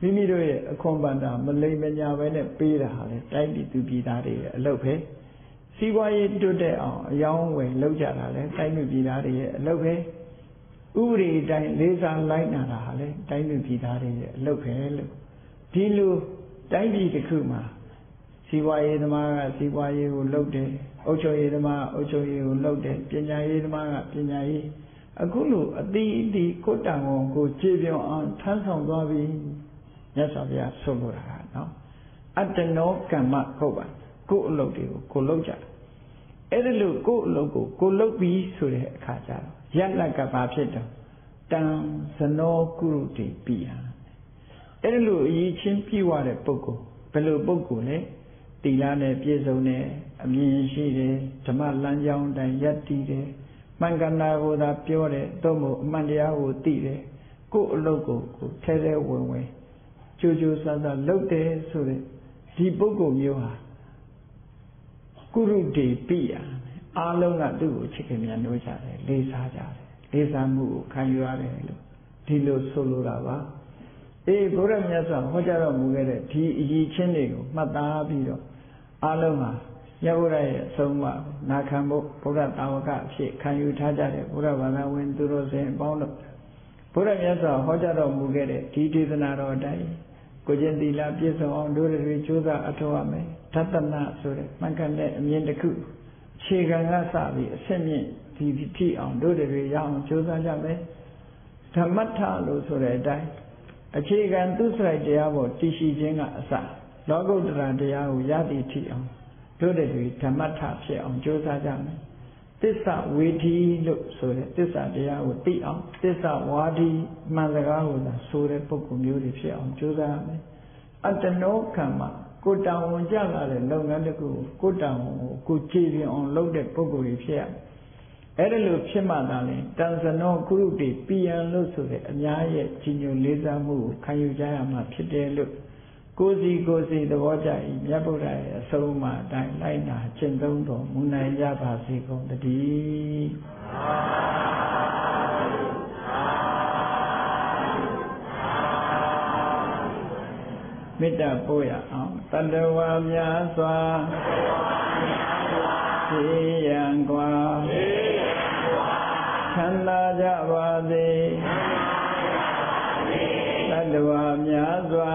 မိမိတို့ရဲ့အခွန်ပန္နာမလိမ္မညာပဲနဲ့ပေးတာဟာလေတိုင်းပြည်သူပြည်သားတွေရဲ့အလုပ်ပဲ စီးပွားရေးတွတ်တဲ့အောင်အယောင်းဝယ်လုပ်ကြတာလေတိုင်းပြည်ပြည်သားတွေရဲ့အလုပ်ပဲဥပဒေတိုင်းလေးစားလိုက်နာတာဟာလေတိုင်းပြည်ပြည်သားတွေရဲ့အလုပ်ပဲလို့ဒီလိုတိုင်းပြည်တစ်ခုမှာစီးပွားရေးသမားကစီးပွားရေးကိုလုပ်တယ်အုပ်ချုပ်ရေးသမားအုပ်ချုပ်ရေးကိုလုပ်တယ်ပညာရေးသမားကပညာရေးအခုလိုအတိအတိကိုတန်ကုန်ကိုခြေပြောင်းအောင်ထမ်းဆောင်သွားပြီမြတ်စွာဘုရားဆုံးလို့တာကနော်အတ္တနောကမ္မဟုတ်ပါကိုယ်အလုပ်တွေကိုကိုလုပ်ကြ အဲ့ဒါလို့ကိုယ်အလုပ်ကိုကိုလုပ်ပြီးဆိုတဲ့အခါကျတော့ယက်လက်ကဘာဖြစ်တော့တံဇနောကုရုတိပိယအဲ့ဒါလို့အရေးချင်းပြည့်ဝတဲ့ပုဂ္ဂိုလ်ဘယ်လိုပုဂ္ဂိုလ်လဲတိလာနဲ့ပြည့်စုံတယ်အမြင်ရှိတယ်ဓမ္မလမ်းကြောင်းတိုင်းယက်တည်တယ်မှန်ကန်တာကိုသာပြောတယ်သို့မဟုတ်အမှန်တရားကိုသိတယ်ကိုယ်အလုပ်ကိုကိုထဲထဲဝင်ဝင်ကြိုးကြိုးဆန်းဆန်းလုပ်တယ်ဆိုတဲ့ဒီပုဂ္ဂိုလ်မျိုးဟာ ကုရုတေပိယအားလုံးကသူ့ကိုချစ်ခင်မြန်လို့ကြတယ်လေးစားကြတယ်လေးစားမှုကိုခံယူရတယ်လို့ဒီလိုဆိုလိုတာပါအေးဘုရားမြတ်စွာဟောကြားတော်မူခဲ့တဲ့ဒီအရေးချင်းတွေကိုမှတ်သားပြီးတော့အားလုံးဟာရဘုရားရဲ့အဆုံးအမနာခံဖို့ဘုရားတာဝကအဖြစ်ခံယူထားကြတဲ့ဘုရားဘာသာဝင်သူတို့စဉ်အပေါင်းတို့ဘုရားမြတ်စွာဟောကြားတော်မူခဲ့တဲ့ဒီဒေသနာတော်အတိုင်း ကိုကျင့်သီလပြည့်စုံအောင်တို့တွေကြိုးစားအထောက်အမယ်သတ္တနာဆိုတဲ့မှန်ကန်တဲ့အမြင်တစ်ခုခြေခံကစပြီးအစစ်မြင့်ဒီထိအောင်တို့တွေရအောင်ကြိုးစားကြမယ်ဓမ္မထလို့ဆိုတဲ့အတိုင်းအခြေခံသူစရိုက်တရားပေါ်တည်ရှိခြင်းကအစလောကုတ္တရာတရားကိုရသည်ထိအောင်တို့တွေဓမ္မထဖြစ်အောင်ကြိုးစားကြမယ် သစ္စာဝေဒီလို့ဆိုတဲ့သစ္စာတရားကိုသိအောင်သစ္စာဝါဒီမှန်စကားကိုသာဆိုတဲ့ပုဂ္ဂိုလ်မျိုးတွေဖြစ်အောင်ကြိုးစားရမယ်အတ္တနောကမ္မကိုတောင်ဝန်ကြလာတဲ့လုပ်ငန်းတစ်ခုကိုတောင်ဝန်ကိုကိုကြည်ပြအောင်လုပ်တဲ့ပုဂ္ဂိုလ်ကြီးဖြစ်ရအဲ့ဒါလို့ဖြစ်မှသာလေတန်စနောကုရုတိပိယံလို့ဆိုတဲ့အများရဲ့ကြီးညိုလေးစားမှုကိုခံယူကြရမှာဖြစ်တယ်လို့ ကိုစီကိုစီသဘောကျ၏မြတ်ဗုဒ္ဓရဲ့အဆုံးအမအတိုင်းလိုက်နာကျင့်သုံးတော်မူနိုင်ကြပါစေကုန်တည်းမေတ္တာပို့ရအောင်တတဝါများစွာသိရန်กว่าချမ်းသာကြပါစေတတဝါများစွာ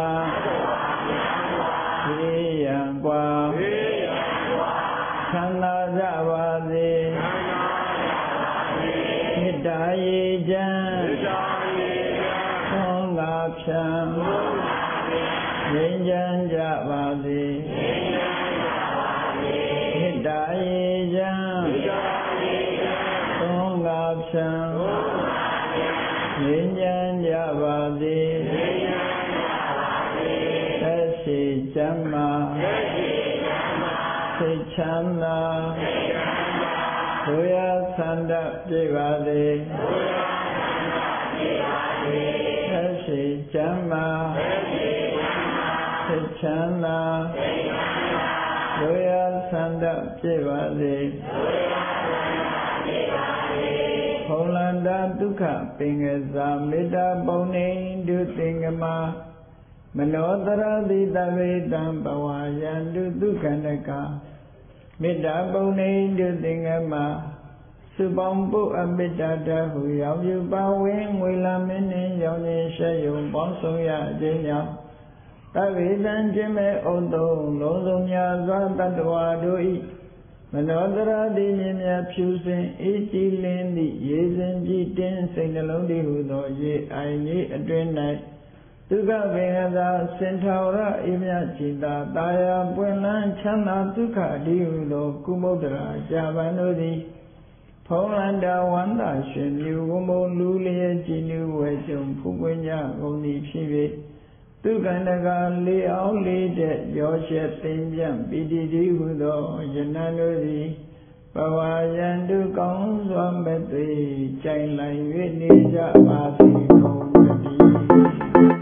မ်းမာစိတ်ချမ်းသာဘုရားဆန္ဒပြပါစေသက်ရှိချမ်းမာစိတ်ချမ်းသာတို့ရဆန္ဒပြည့်ပါစေဖုံလန္တာဒုက္ခပင်ကစားမေတ္တာပုံနေဒုသင်္ကမ မနောတရတိတဝေတံဘဝယံဒုဒုက္ခနကမေတ္တာပုံနေဒုသင်္ကမစုပေါင်းပုအမေတ္တာတဟုရောက်ယူပါဝင်ငွေလာမင်းနှင့်ရောင်ရင်ရှဲယုံပေါင်းဆုံးရခြင်းကြောင့်သဗ္ဗေတံခြင်းမဲ့ဥတုံလုံးစုံများစွာတတ္တဝါတို့ဤမနောတရာတိမြင်မြဖြူစင်အေးကြည်လင်းသည့်ရေစင်ကြည်တင်းစိတ်နှလုံးတည်ဟုသောရေအိုင်ကြီးအတွင်၌ ဒုက္ခပင်ဟသာစင်ထာဝရအေးမြจิตာတာယာပွင့်လန်းချမ်းသာဒုက္ခအဒီဟုသောကုမုဒ္ဒရာကြာပန်တို့သည်ဖုံးလန္တာဝန္တာရှင်မြူဝမုံလူလျက်ကြည်နူဝဲကြုံဖူးပွင့်ကြကုန်သည်ဖြစ်၍သူကန္တကလေးအောင်လေးတဲ့ရောရှက်သိမ့်ပြန်ပိတိတိဟုသောယနံတို့သည်ဘဝယံတုကောင်းစွာမသွေကြိုင်လိုက်၍နေကြပါစေကုန်သတည်း